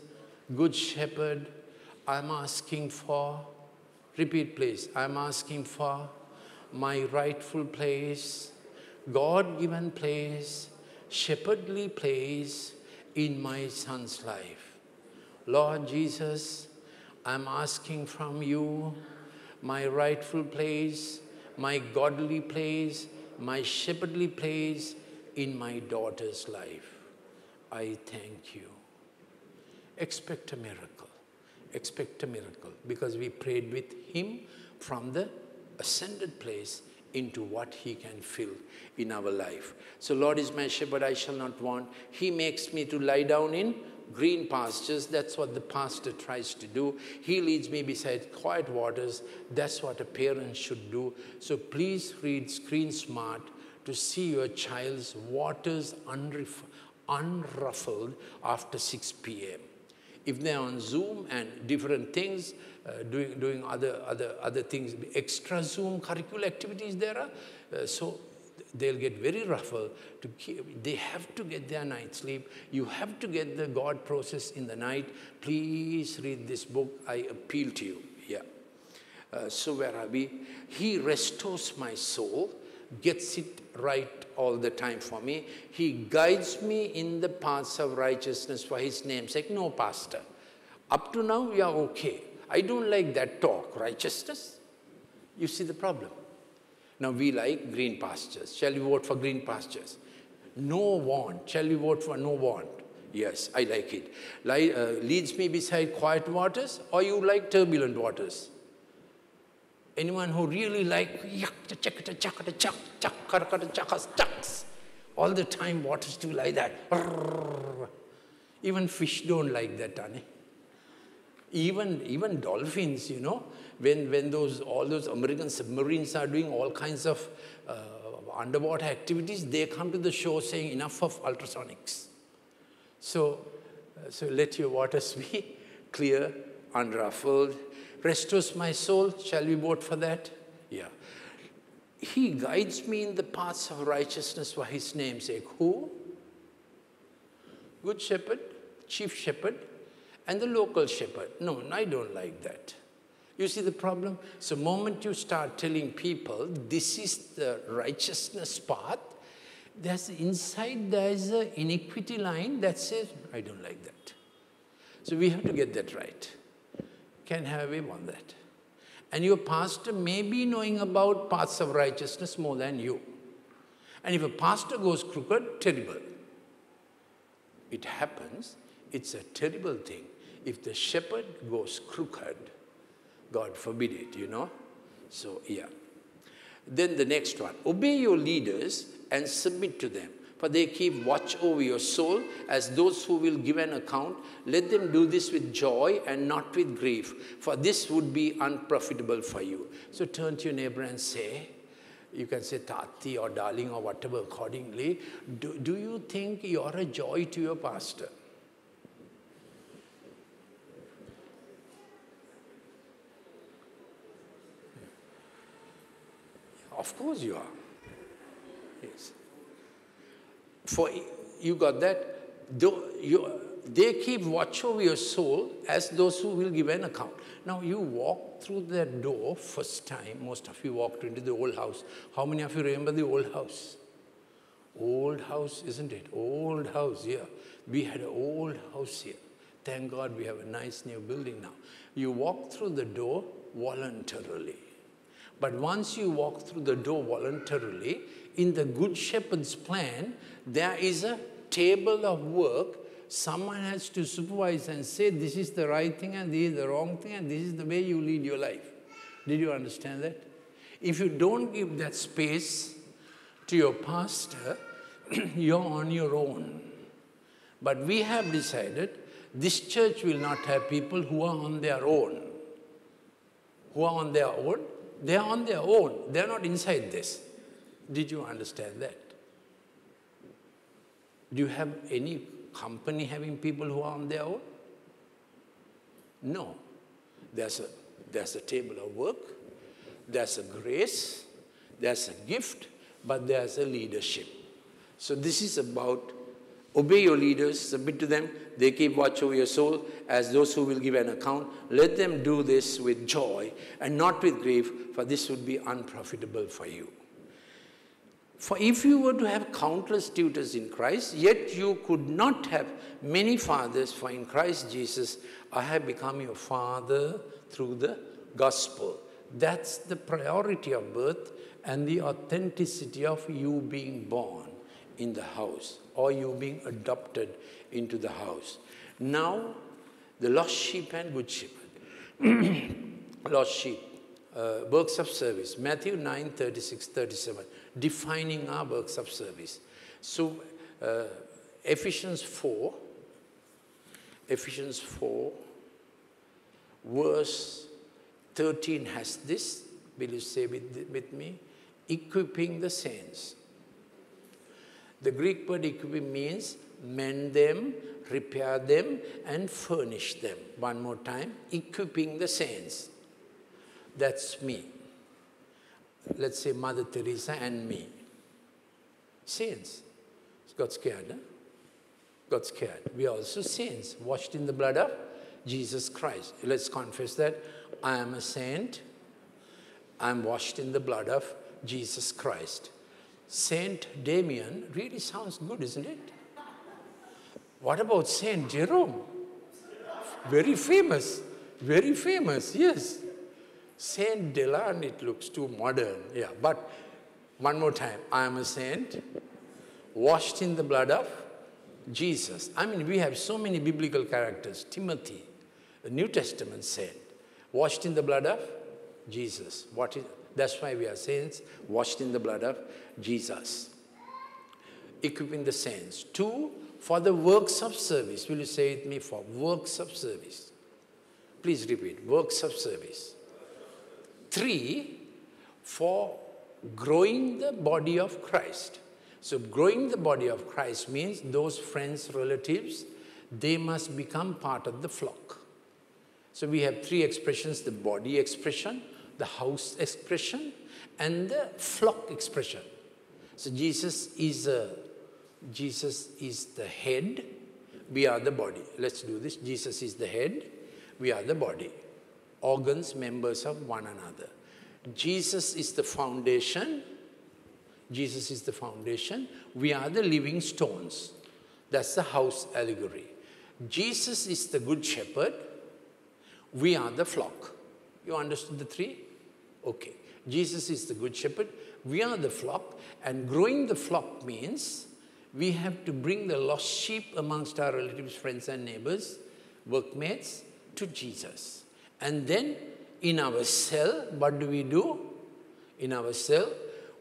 Good Shepherd, I'm asking for, repeat please, I'm asking for my rightful place, God-given place, shepherdly place in my son's life. Lord Jesus, I'm asking from you my rightful place, my godly place, my shepherdly place in my daughter's life. I thank you. Expect a miracle. Expect a miracle because we prayed with him from the ascended place into what he can fill in our life. So Lord is my shepherd, I shall not want. He makes me to lie down in green pastures. That's what the pastor tries to do. He leads me beside quiet waters. That's what a parent should do. So please read Screen Smart to see your child's waters unruffled after 6 p.m. If they're on Zoom and different things, uh, doing, doing other, other, other things, extra Zoom curricular activities there are, uh, so they'll get very ruffled. To keep, they have to get their night sleep. You have to get the God process in the night. Please read this book. I appeal to you. Yeah. Uh, so where are we? He restores my soul gets it right all the time for me. He guides me in the paths of righteousness for his name's sake. No, Pastor. Up to now, we are okay. I don't like that talk, righteousness. You see the problem. Now we like green pastures. Shall we vote for green pastures? No want. Shall we vote for no want? Yes, I like it. Like, uh, leads me beside quiet waters or you like turbulent waters? Anyone who really like all the time waters do like that. Even fish don't like that, Tani. Even, even dolphins, you know, when, when those, all those American submarines are doing all kinds of uh, underwater activities, they come to the shore saying enough of ultrasonics. So, uh, so let your waters be clear, unruffled, restores my soul. Shall we vote for that? Yeah. He guides me in the paths of righteousness for his name's sake. Who? Good shepherd, chief shepherd, and the local shepherd. No, I don't like that. You see the problem? So moment you start telling people this is the righteousness path, there's inside there's an iniquity line that says, I don't like that. So we have to get that right can have him on that. And your pastor may be knowing about paths of righteousness more than you. And if a pastor goes crooked, terrible. It happens It's a terrible thing if the shepherd goes crooked. God forbid it, you know. So, yeah. Then the next one obey your leaders and submit to them, for they keep watch over your soul as those who will give an account. Let them do this with joy and not with grief, for this would be unprofitable for you. So turn to your neighbor and say, you can say tati or darling or whatever accordingly. Do, do you think you're a joy to your pastor? Of course you are. Yes. For you got that. You, they keep watch over your soul as those who will give an account. Now you walk through that door first time. Most of you walked into the old house. How many of you remember the old house? Old house, isn't it? Old house, yeah. We had an old house here. Thank God we have a nice new building now. You walk through the door voluntarily. But once you walk through the door voluntarily, in the Good Shepherd's plan, there is a table of work. Someone has to supervise and say, this is the right thing and this is the wrong thing and this is the way you lead your life. Did you understand that? If you don't give that space to your pastor, you're on your own. But we have decided this church will not have people who are on their own. Who are on their own they are on their own. They are not inside this. Did you understand that? Do you have any company having people who are on their own? No. There's a, there's a table of work, there's a grace, there's a gift, but there's a leadership. So this is about obey your leaders, submit to them, they keep watch over your soul as those who will give an account. Let them do this with joy and not with grief, for this would be unprofitable for you. For if you were to have countless tutors in Christ, yet you could not have many fathers, for in Christ Jesus I have become your father through the gospel. That's the priority of birth and the authenticity of you being born in the house or you being adopted into the house. Now, the lost sheep and good shepherd. lost sheep. Uh, works of service. Matthew 9, 36, 37. Defining our works of service. So, uh, Ephesians 4, Ephesians 4, verse 13 has this. Will you say with, with me? Equipping the saints. The Greek word equipping means mend them, repair them, and furnish them. One more time, equipping the saints. That's me. Let's say Mother Teresa and me. Saints. Got scared, huh? Got scared. We are also saints, washed in the blood of Jesus Christ. Let's confess that I am a saint. I'm washed in the blood of Jesus Christ. Saint Damien really sounds good, isn't it? What about Saint Jerome? Very famous, very famous, yes. Saint Delan, it looks too modern, yeah. But one more time, I am a saint, washed in the blood of Jesus. I mean, we have so many biblical characters. Timothy, a New Testament saint, washed in the blood of Jesus. What is, that's why we are saints, washed in the blood of Jesus. Equipping the saints. Two, for the works of service. Will you say it me for works of service? Please repeat, works of service. Three, for growing the body of Christ. So growing the body of Christ means those friends, relatives, they must become part of the flock. So we have three expressions, the body expression, the house expression and the flock expression. So Jesus is a, Jesus is the head, we are the body. Let's do this. Jesus is the head, we are the body. Organs, members of one another. Jesus is the foundation. Jesus is the foundation. We are the living stones. That's the house allegory. Jesus is the good shepherd. We are the flock. You understood the three? Okay. Jesus is the good shepherd. We are the flock. And growing the flock means we have to bring the lost sheep amongst our relatives, friends, and neighbors, workmates, to Jesus. And then in our cell, what do we do? In our cell,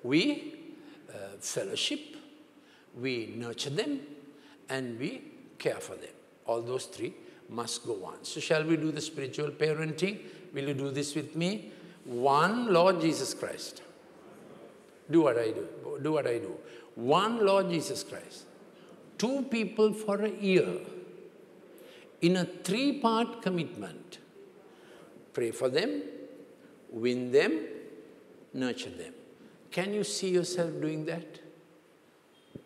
we uh, fellowship, we nurture them, and we care for them. All those three must go on. So shall we do the spiritual parenting? Will you do this with me? One Lord Jesus Christ. Do what I do. Do what I do. One Lord Jesus Christ. Two people for a year. In a three-part commitment. Pray for them, win them, nurture them. Can you see yourself doing that?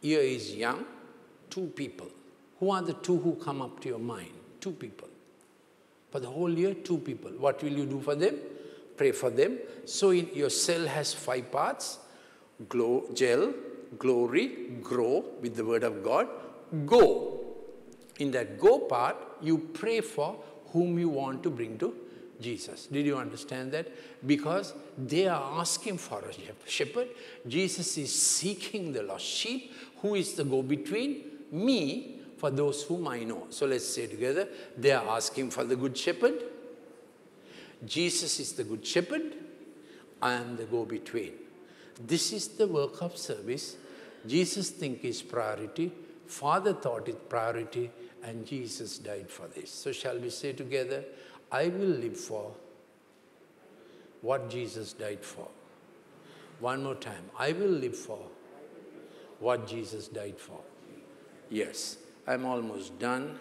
Year is young, two people. Who are the two who come up to your mind? Two people. For the whole year, two people. What will you do for them? Pray for them. So in, your cell has five parts. Glow, gel, glory, grow with the word of God. Go. In that go part, you pray for whom you want to bring to Jesus. Did you understand that? Because they are asking for a shepherd. Jesus is seeking the lost sheep. Who is the go-between? Me, for those whom I know. So let's say together, they are asking for the good shepherd. Jesus is the good shepherd. I am the go-between. This is the work of service. Jesus think is priority. Father thought it priority and Jesus died for this. So shall we say together, I will live for what Jesus died for. One more time. I will live for what Jesus died for. Yes, I'm almost done.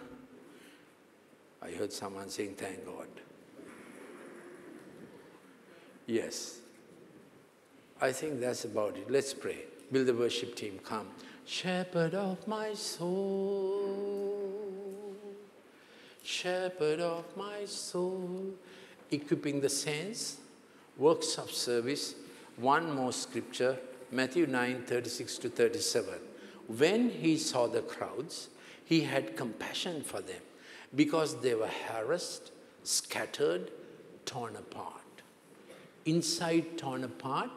I heard someone saying, thank God. Yes. I think that's about it. Let's pray. Will the worship team come? Shepherd of my soul shepherd of my soul, equipping the saints, works of service. One more scripture, Matthew 9, 36 to 37. When he saw the crowds, he had compassion for them because they were harassed, scattered, torn apart. Inside torn apart,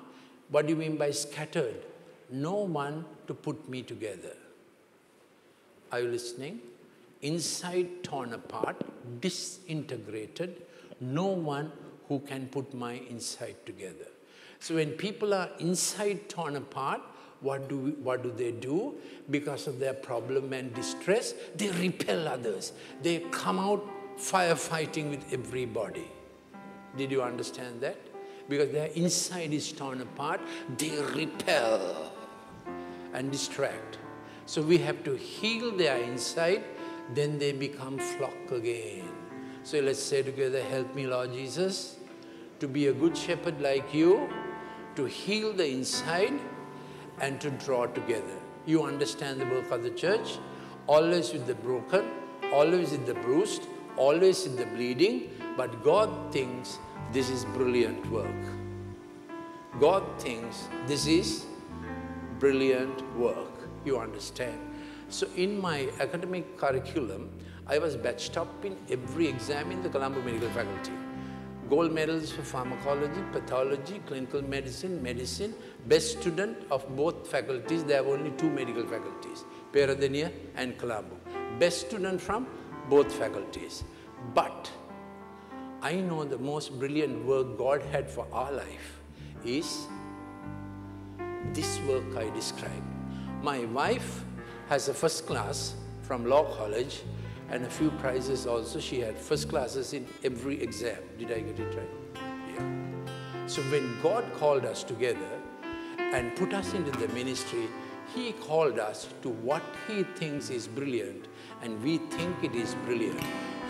what do you mean by scattered? No one to put me together. Are you listening? Inside torn apart, disintegrated, no one who can put my inside together. So when people are inside torn apart, what do, we, what do they do? Because of their problem and distress, they repel others. They come out firefighting with everybody. Did you understand that? Because their inside is torn apart, they repel and distract. So we have to heal their inside then they become flock again. So let's say together, help me, Lord Jesus, to be a good shepherd like you, to heal the inside and to draw together. You understand the work of the church? Always with the broken, always with the bruised, always with the bleeding, but God thinks this is brilliant work. God thinks this is brilliant work. You understand? So in my academic curriculum, I was batched up in every exam in the Colombo Medical Faculty. Gold medals for pharmacology, pathology, clinical medicine, medicine. Best student of both faculties, there are only two medical faculties, Peradeniya and Colombo. Best student from both faculties. But I know the most brilliant work God had for our life is this work I described. My wife has a first class from law college and a few prizes also. She had first classes in every exam. Did I get it right? Yeah. So when God called us together and put us into the ministry, He called us to what He thinks is brilliant and we think it is brilliant.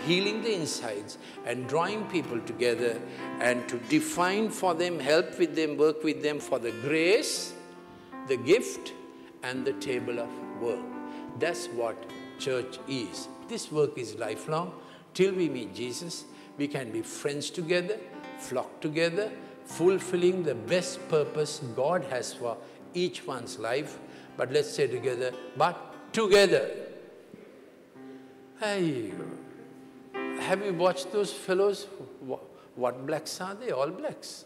Healing the insides and drawing people together and to define for them, help with them, work with them for the grace, the gift, and the table of work. That's what church is. This work is lifelong. Till we meet Jesus, we can be friends together, flock together, fulfilling the best purpose God has for each one's life. But let's say together, but together. Hey, have you watched those fellows? What blacks are they? All blacks.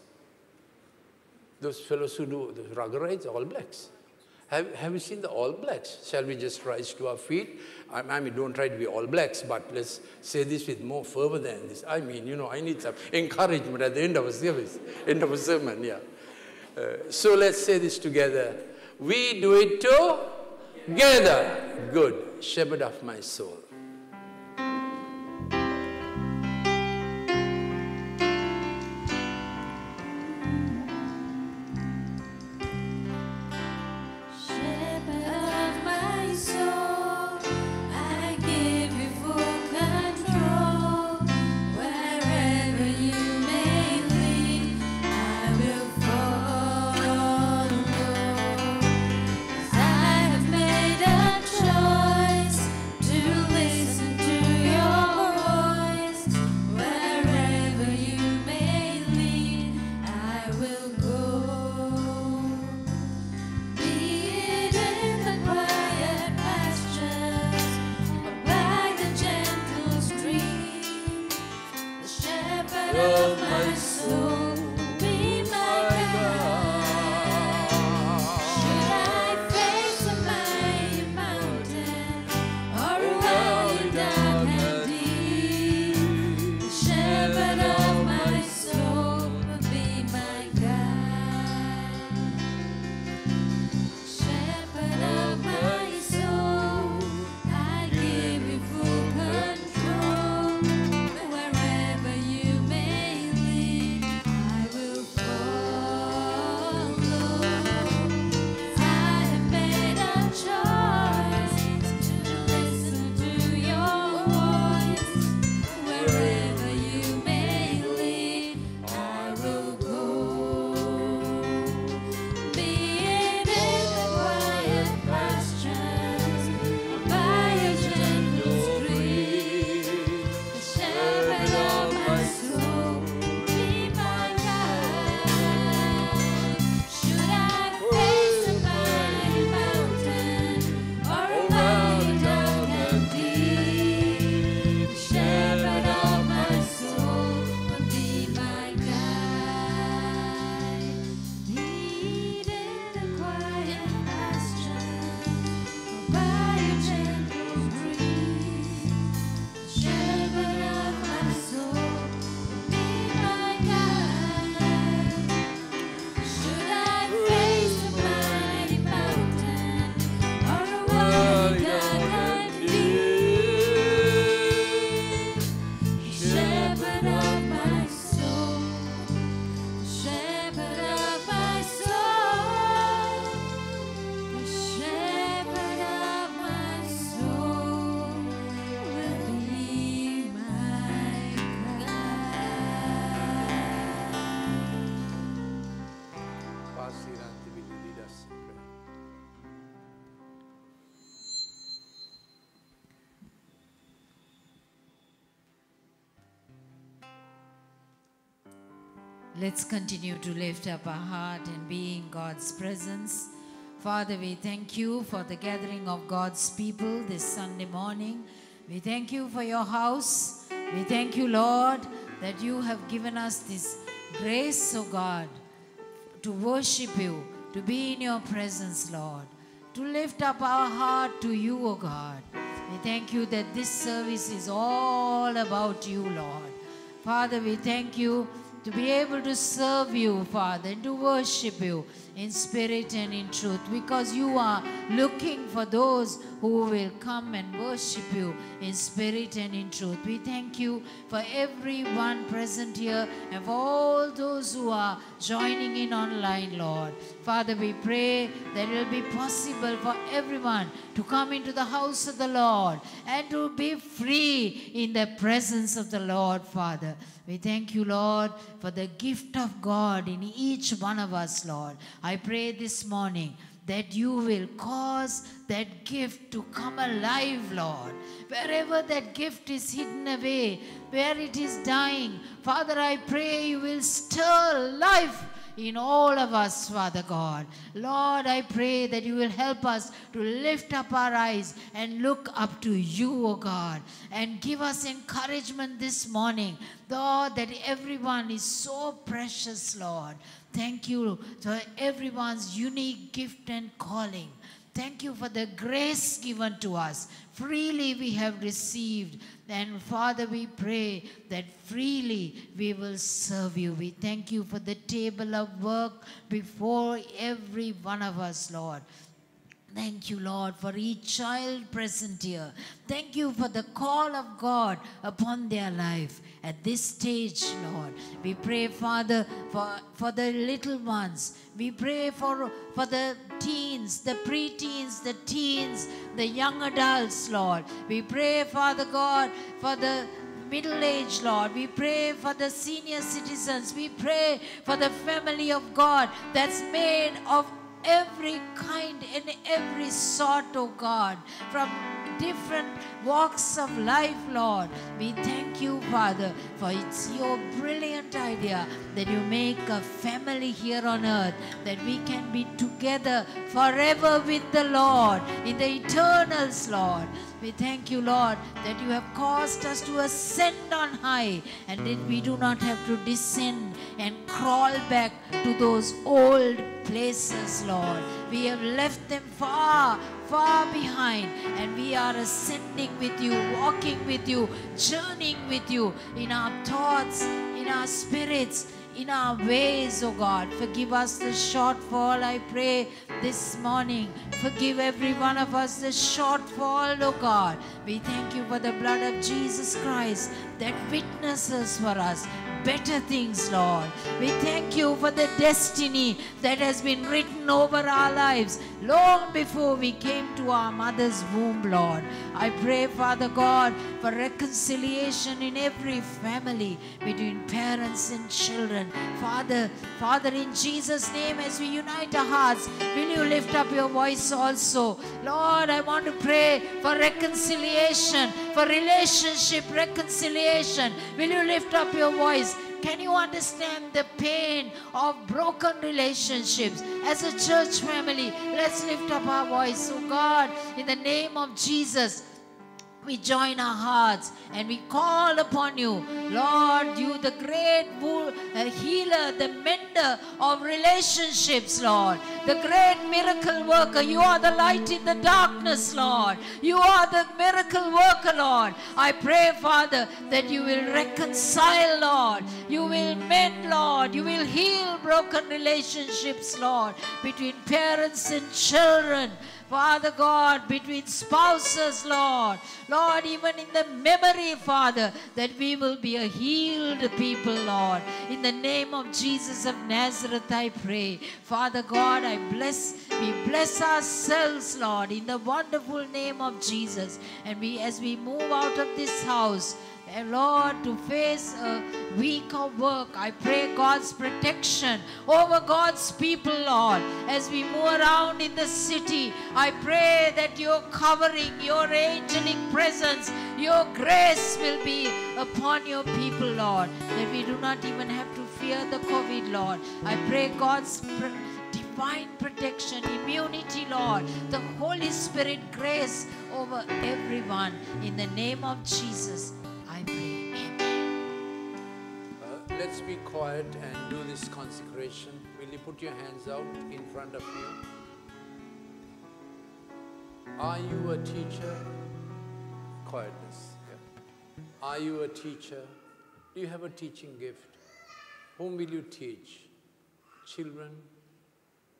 Those fellows who do the rugger rides, all blacks. Have, have you seen the All Blacks? Shall we just rise to our feet? I, I mean, don't try to be All Blacks, but let's say this with more fervor than this. I mean, you know, I need some encouragement at the end of a service, end of a sermon, yeah. Uh, so let's say this together. We do it together. Good. Shepherd of my soul. Let's continue to lift up our heart and be in God's presence. Father, we thank you for the gathering of God's people this Sunday morning. We thank you for your house. We thank you, Lord, that you have given us this grace, O God, to worship you, to be in your presence, Lord, to lift up our heart to you, O God. We thank you that this service is all about you, Lord. Father, we thank you to be able to serve you, Father, and to worship you in spirit and in truth because you are looking for those who will come and worship you in spirit and in truth. We thank you for everyone present here and for all those who are joining in online, Lord. Father, we pray that it will be possible for everyone to come into the house of the Lord and to be free in the presence of the Lord, Father. We thank you, Lord, for the gift of God in each one of us, Lord. I pray this morning that you will cause that gift to come alive, Lord. Wherever that gift is hidden away, where it is dying, Father, I pray you will stir life in all of us, Father God. Lord, I pray that you will help us to lift up our eyes and look up to you, O God, and give us encouragement this morning. Lord, that everyone is so precious, Lord. Thank you for everyone's unique gift and calling. Thank you for the grace given to us. Freely we have received. And Father, we pray that freely we will serve you. We thank you for the table of work before every one of us, Lord. Thank you, Lord, for each child present here. Thank you for the call of God upon their life at this stage, Lord. We pray, Father, for, for the little ones. We pray for, for the teens, the preteens, the teens, the young adults, Lord. We pray, Father God, for the middle age, Lord. We pray for the senior citizens. We pray for the family of God that's made of every kind and every sort, oh God, from different walks of life, Lord. We thank you, Father, for it's your brilliant idea that you make a family here on earth, that we can be together forever with the Lord in the eternals, Lord. We thank you, Lord, that you have caused us to ascend on high and that we do not have to descend and crawl back to those old places, Lord. We have left them far, far behind and we are ascending with you, walking with you, journeying with you in our thoughts, in our spirits, in our ways, oh God. Forgive us the shortfall, I pray, this morning. Forgive every one of us the shortfall, oh God. We thank you for the blood of Jesus Christ that witnesses for us better things, Lord. We thank you for the destiny that has been written over our lives long before we came to our mother's womb, Lord. I pray, Father God, for reconciliation in every family between parents and children. Father, Father, in Jesus' name, as we unite our hearts, will you lift up your voice also? Lord, I want to pray for reconciliation, for relationship reconciliation. Will you lift up your voice? Can you understand the pain of broken relationships? As a church family, let's lift up our voice. Oh God, in the name of Jesus, we join our hearts and we call upon you. Lord, you the great uh, healer, the mender of relationships, Lord. The great miracle worker. You are the light in the darkness, Lord. You are the miracle worker, Lord. I pray, Father, that you will reconcile, Lord. You will Lord. You will heal broken relationships, Lord, between parents and children. Father God, between spouses, Lord. Lord, even in the memory, Father, that we will be a healed people, Lord. In the name of Jesus of Nazareth, I pray. Father God, I bless, we bless ourselves, Lord, in the wonderful name of Jesus. And we, as we move out of this house, Lord, to face a week of work, I pray God's protection over God's people, Lord. As we move around in the city, I pray that your covering, your angelic presence, your grace will be upon your people, Lord. That we do not even have to fear the COVID, Lord. I pray God's divine protection, immunity, Lord, the Holy Spirit grace over everyone. In the name of Jesus. Uh, let's be quiet and do this consecration. Will you put your hands out in front of you? Are you a teacher? Quietness. yeah. Are you a teacher? Do you have a teaching gift? Whom will you teach? Children,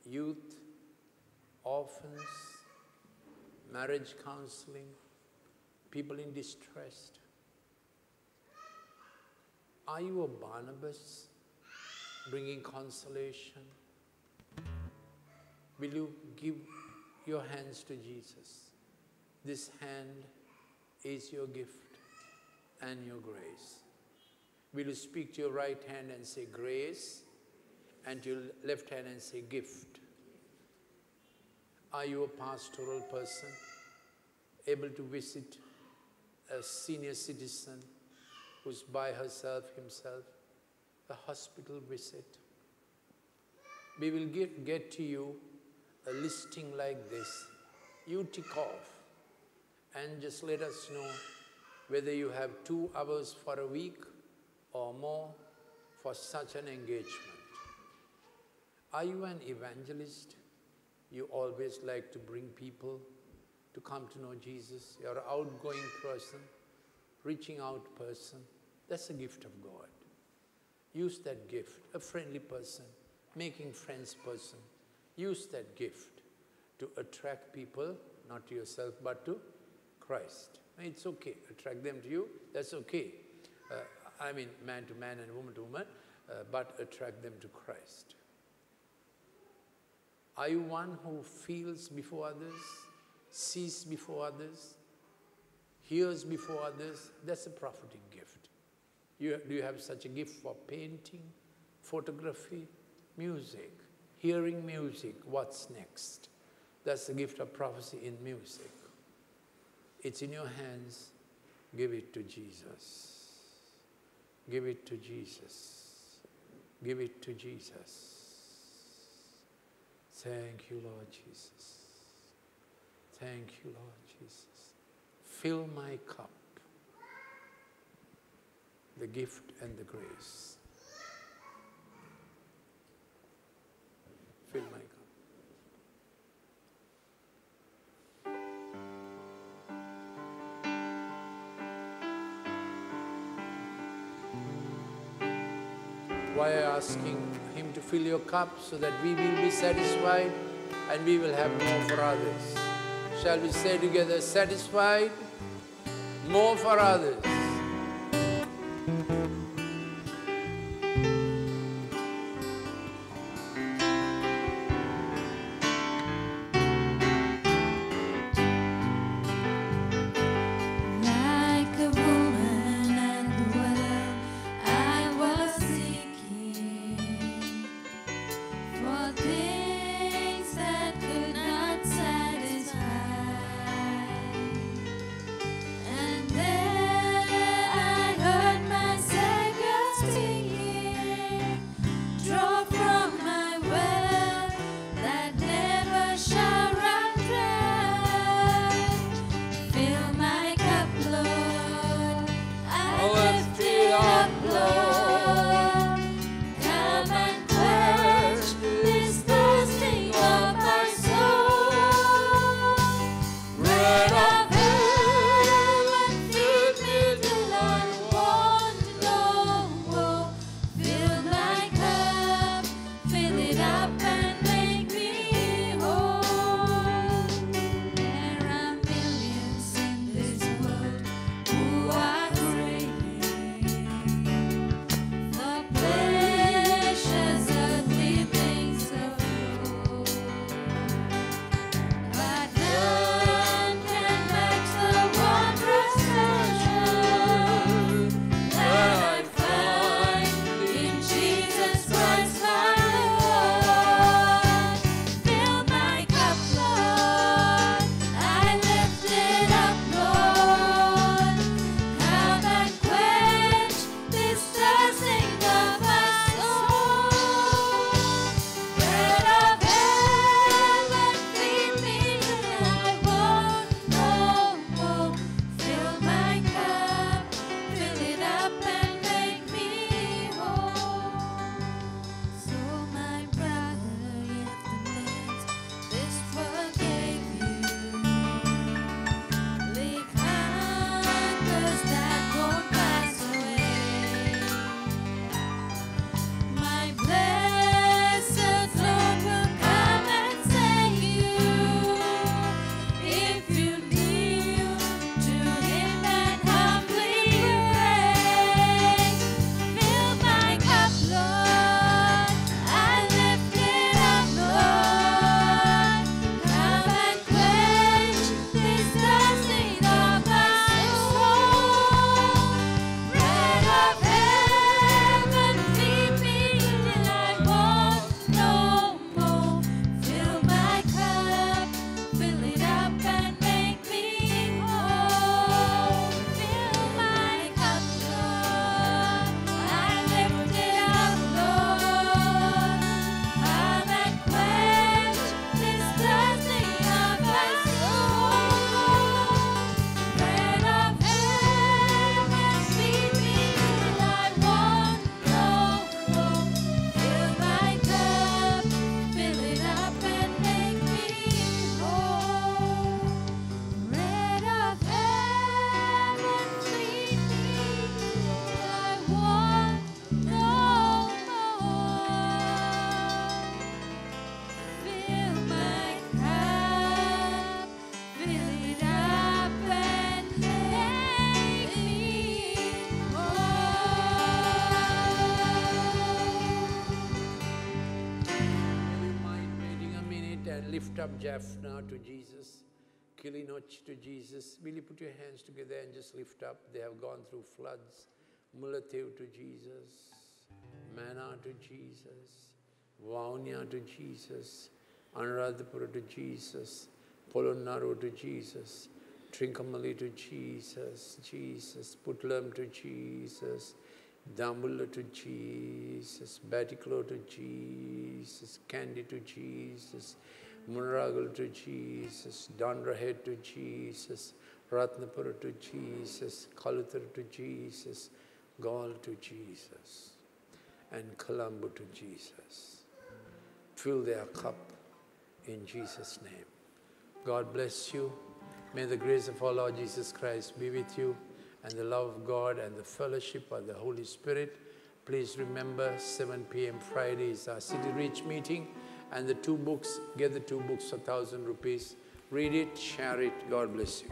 youth, orphans, marriage counseling, people in distress. Are you a Barnabas bringing consolation? Will you give your hands to Jesus? This hand is your gift and your grace. Will you speak to your right hand and say grace and to your left hand and say gift? Are you a pastoral person able to visit a senior citizen who's by herself, himself, a hospital visit, We will get, get to you a listing like this. You tick off and just let us know whether you have two hours for a week or more for such an engagement. Are you an evangelist? You always like to bring people to come to know Jesus. You're an outgoing person, reaching out person. That's a gift of God. Use that gift. A friendly person, making friends person. Use that gift to attract people, not to yourself, but to Christ. It's okay. Attract them to you, that's okay. Uh, I mean, man to man and woman to woman, uh, but attract them to Christ. Are you one who feels before others, sees before others, hears before others? That's a prophetic. You, do you have such a gift for painting, photography, music, hearing music? What's next? That's the gift of prophecy in music. It's in your hands. Give it to Jesus. Give it to Jesus. Give it to Jesus. Thank you, Lord Jesus. Thank you, Lord Jesus. Fill my cup, the gift and the grace. Fill my cup. Why are you asking Him to fill your cup so that we will be satisfied and we will have more for others? Shall we say together, satisfied, more for others? Up Jaffna to Jesus, Kilinochchi to Jesus. Will you put your hands together and just lift up? They have gone through floods. Mullaitivu to Jesus, Mannar to Jesus, Vavuniya to Jesus, Anuradhapura to Jesus, Polonnaruwa to Jesus, Trincomalee to Jesus, Jesus, Puttalam to Jesus, Dambulla to Jesus, Batticaloa to Jesus, Kandy to Jesus, Monaragala to Jesus, Dandrahead to Jesus, Ratnapura to Jesus, Kalutara to Jesus, Galle to Jesus, and Colombo to Jesus. Fill their cup in Jesus' name. God bless you. May the grace of our Lord Jesus Christ be with you and the love of God and the fellowship of the Holy Spirit. Please remember 7 p.m. Friday is our City Reach meeting and the two books, get the two books for 1,000 rupees. Read it, share it. God bless you.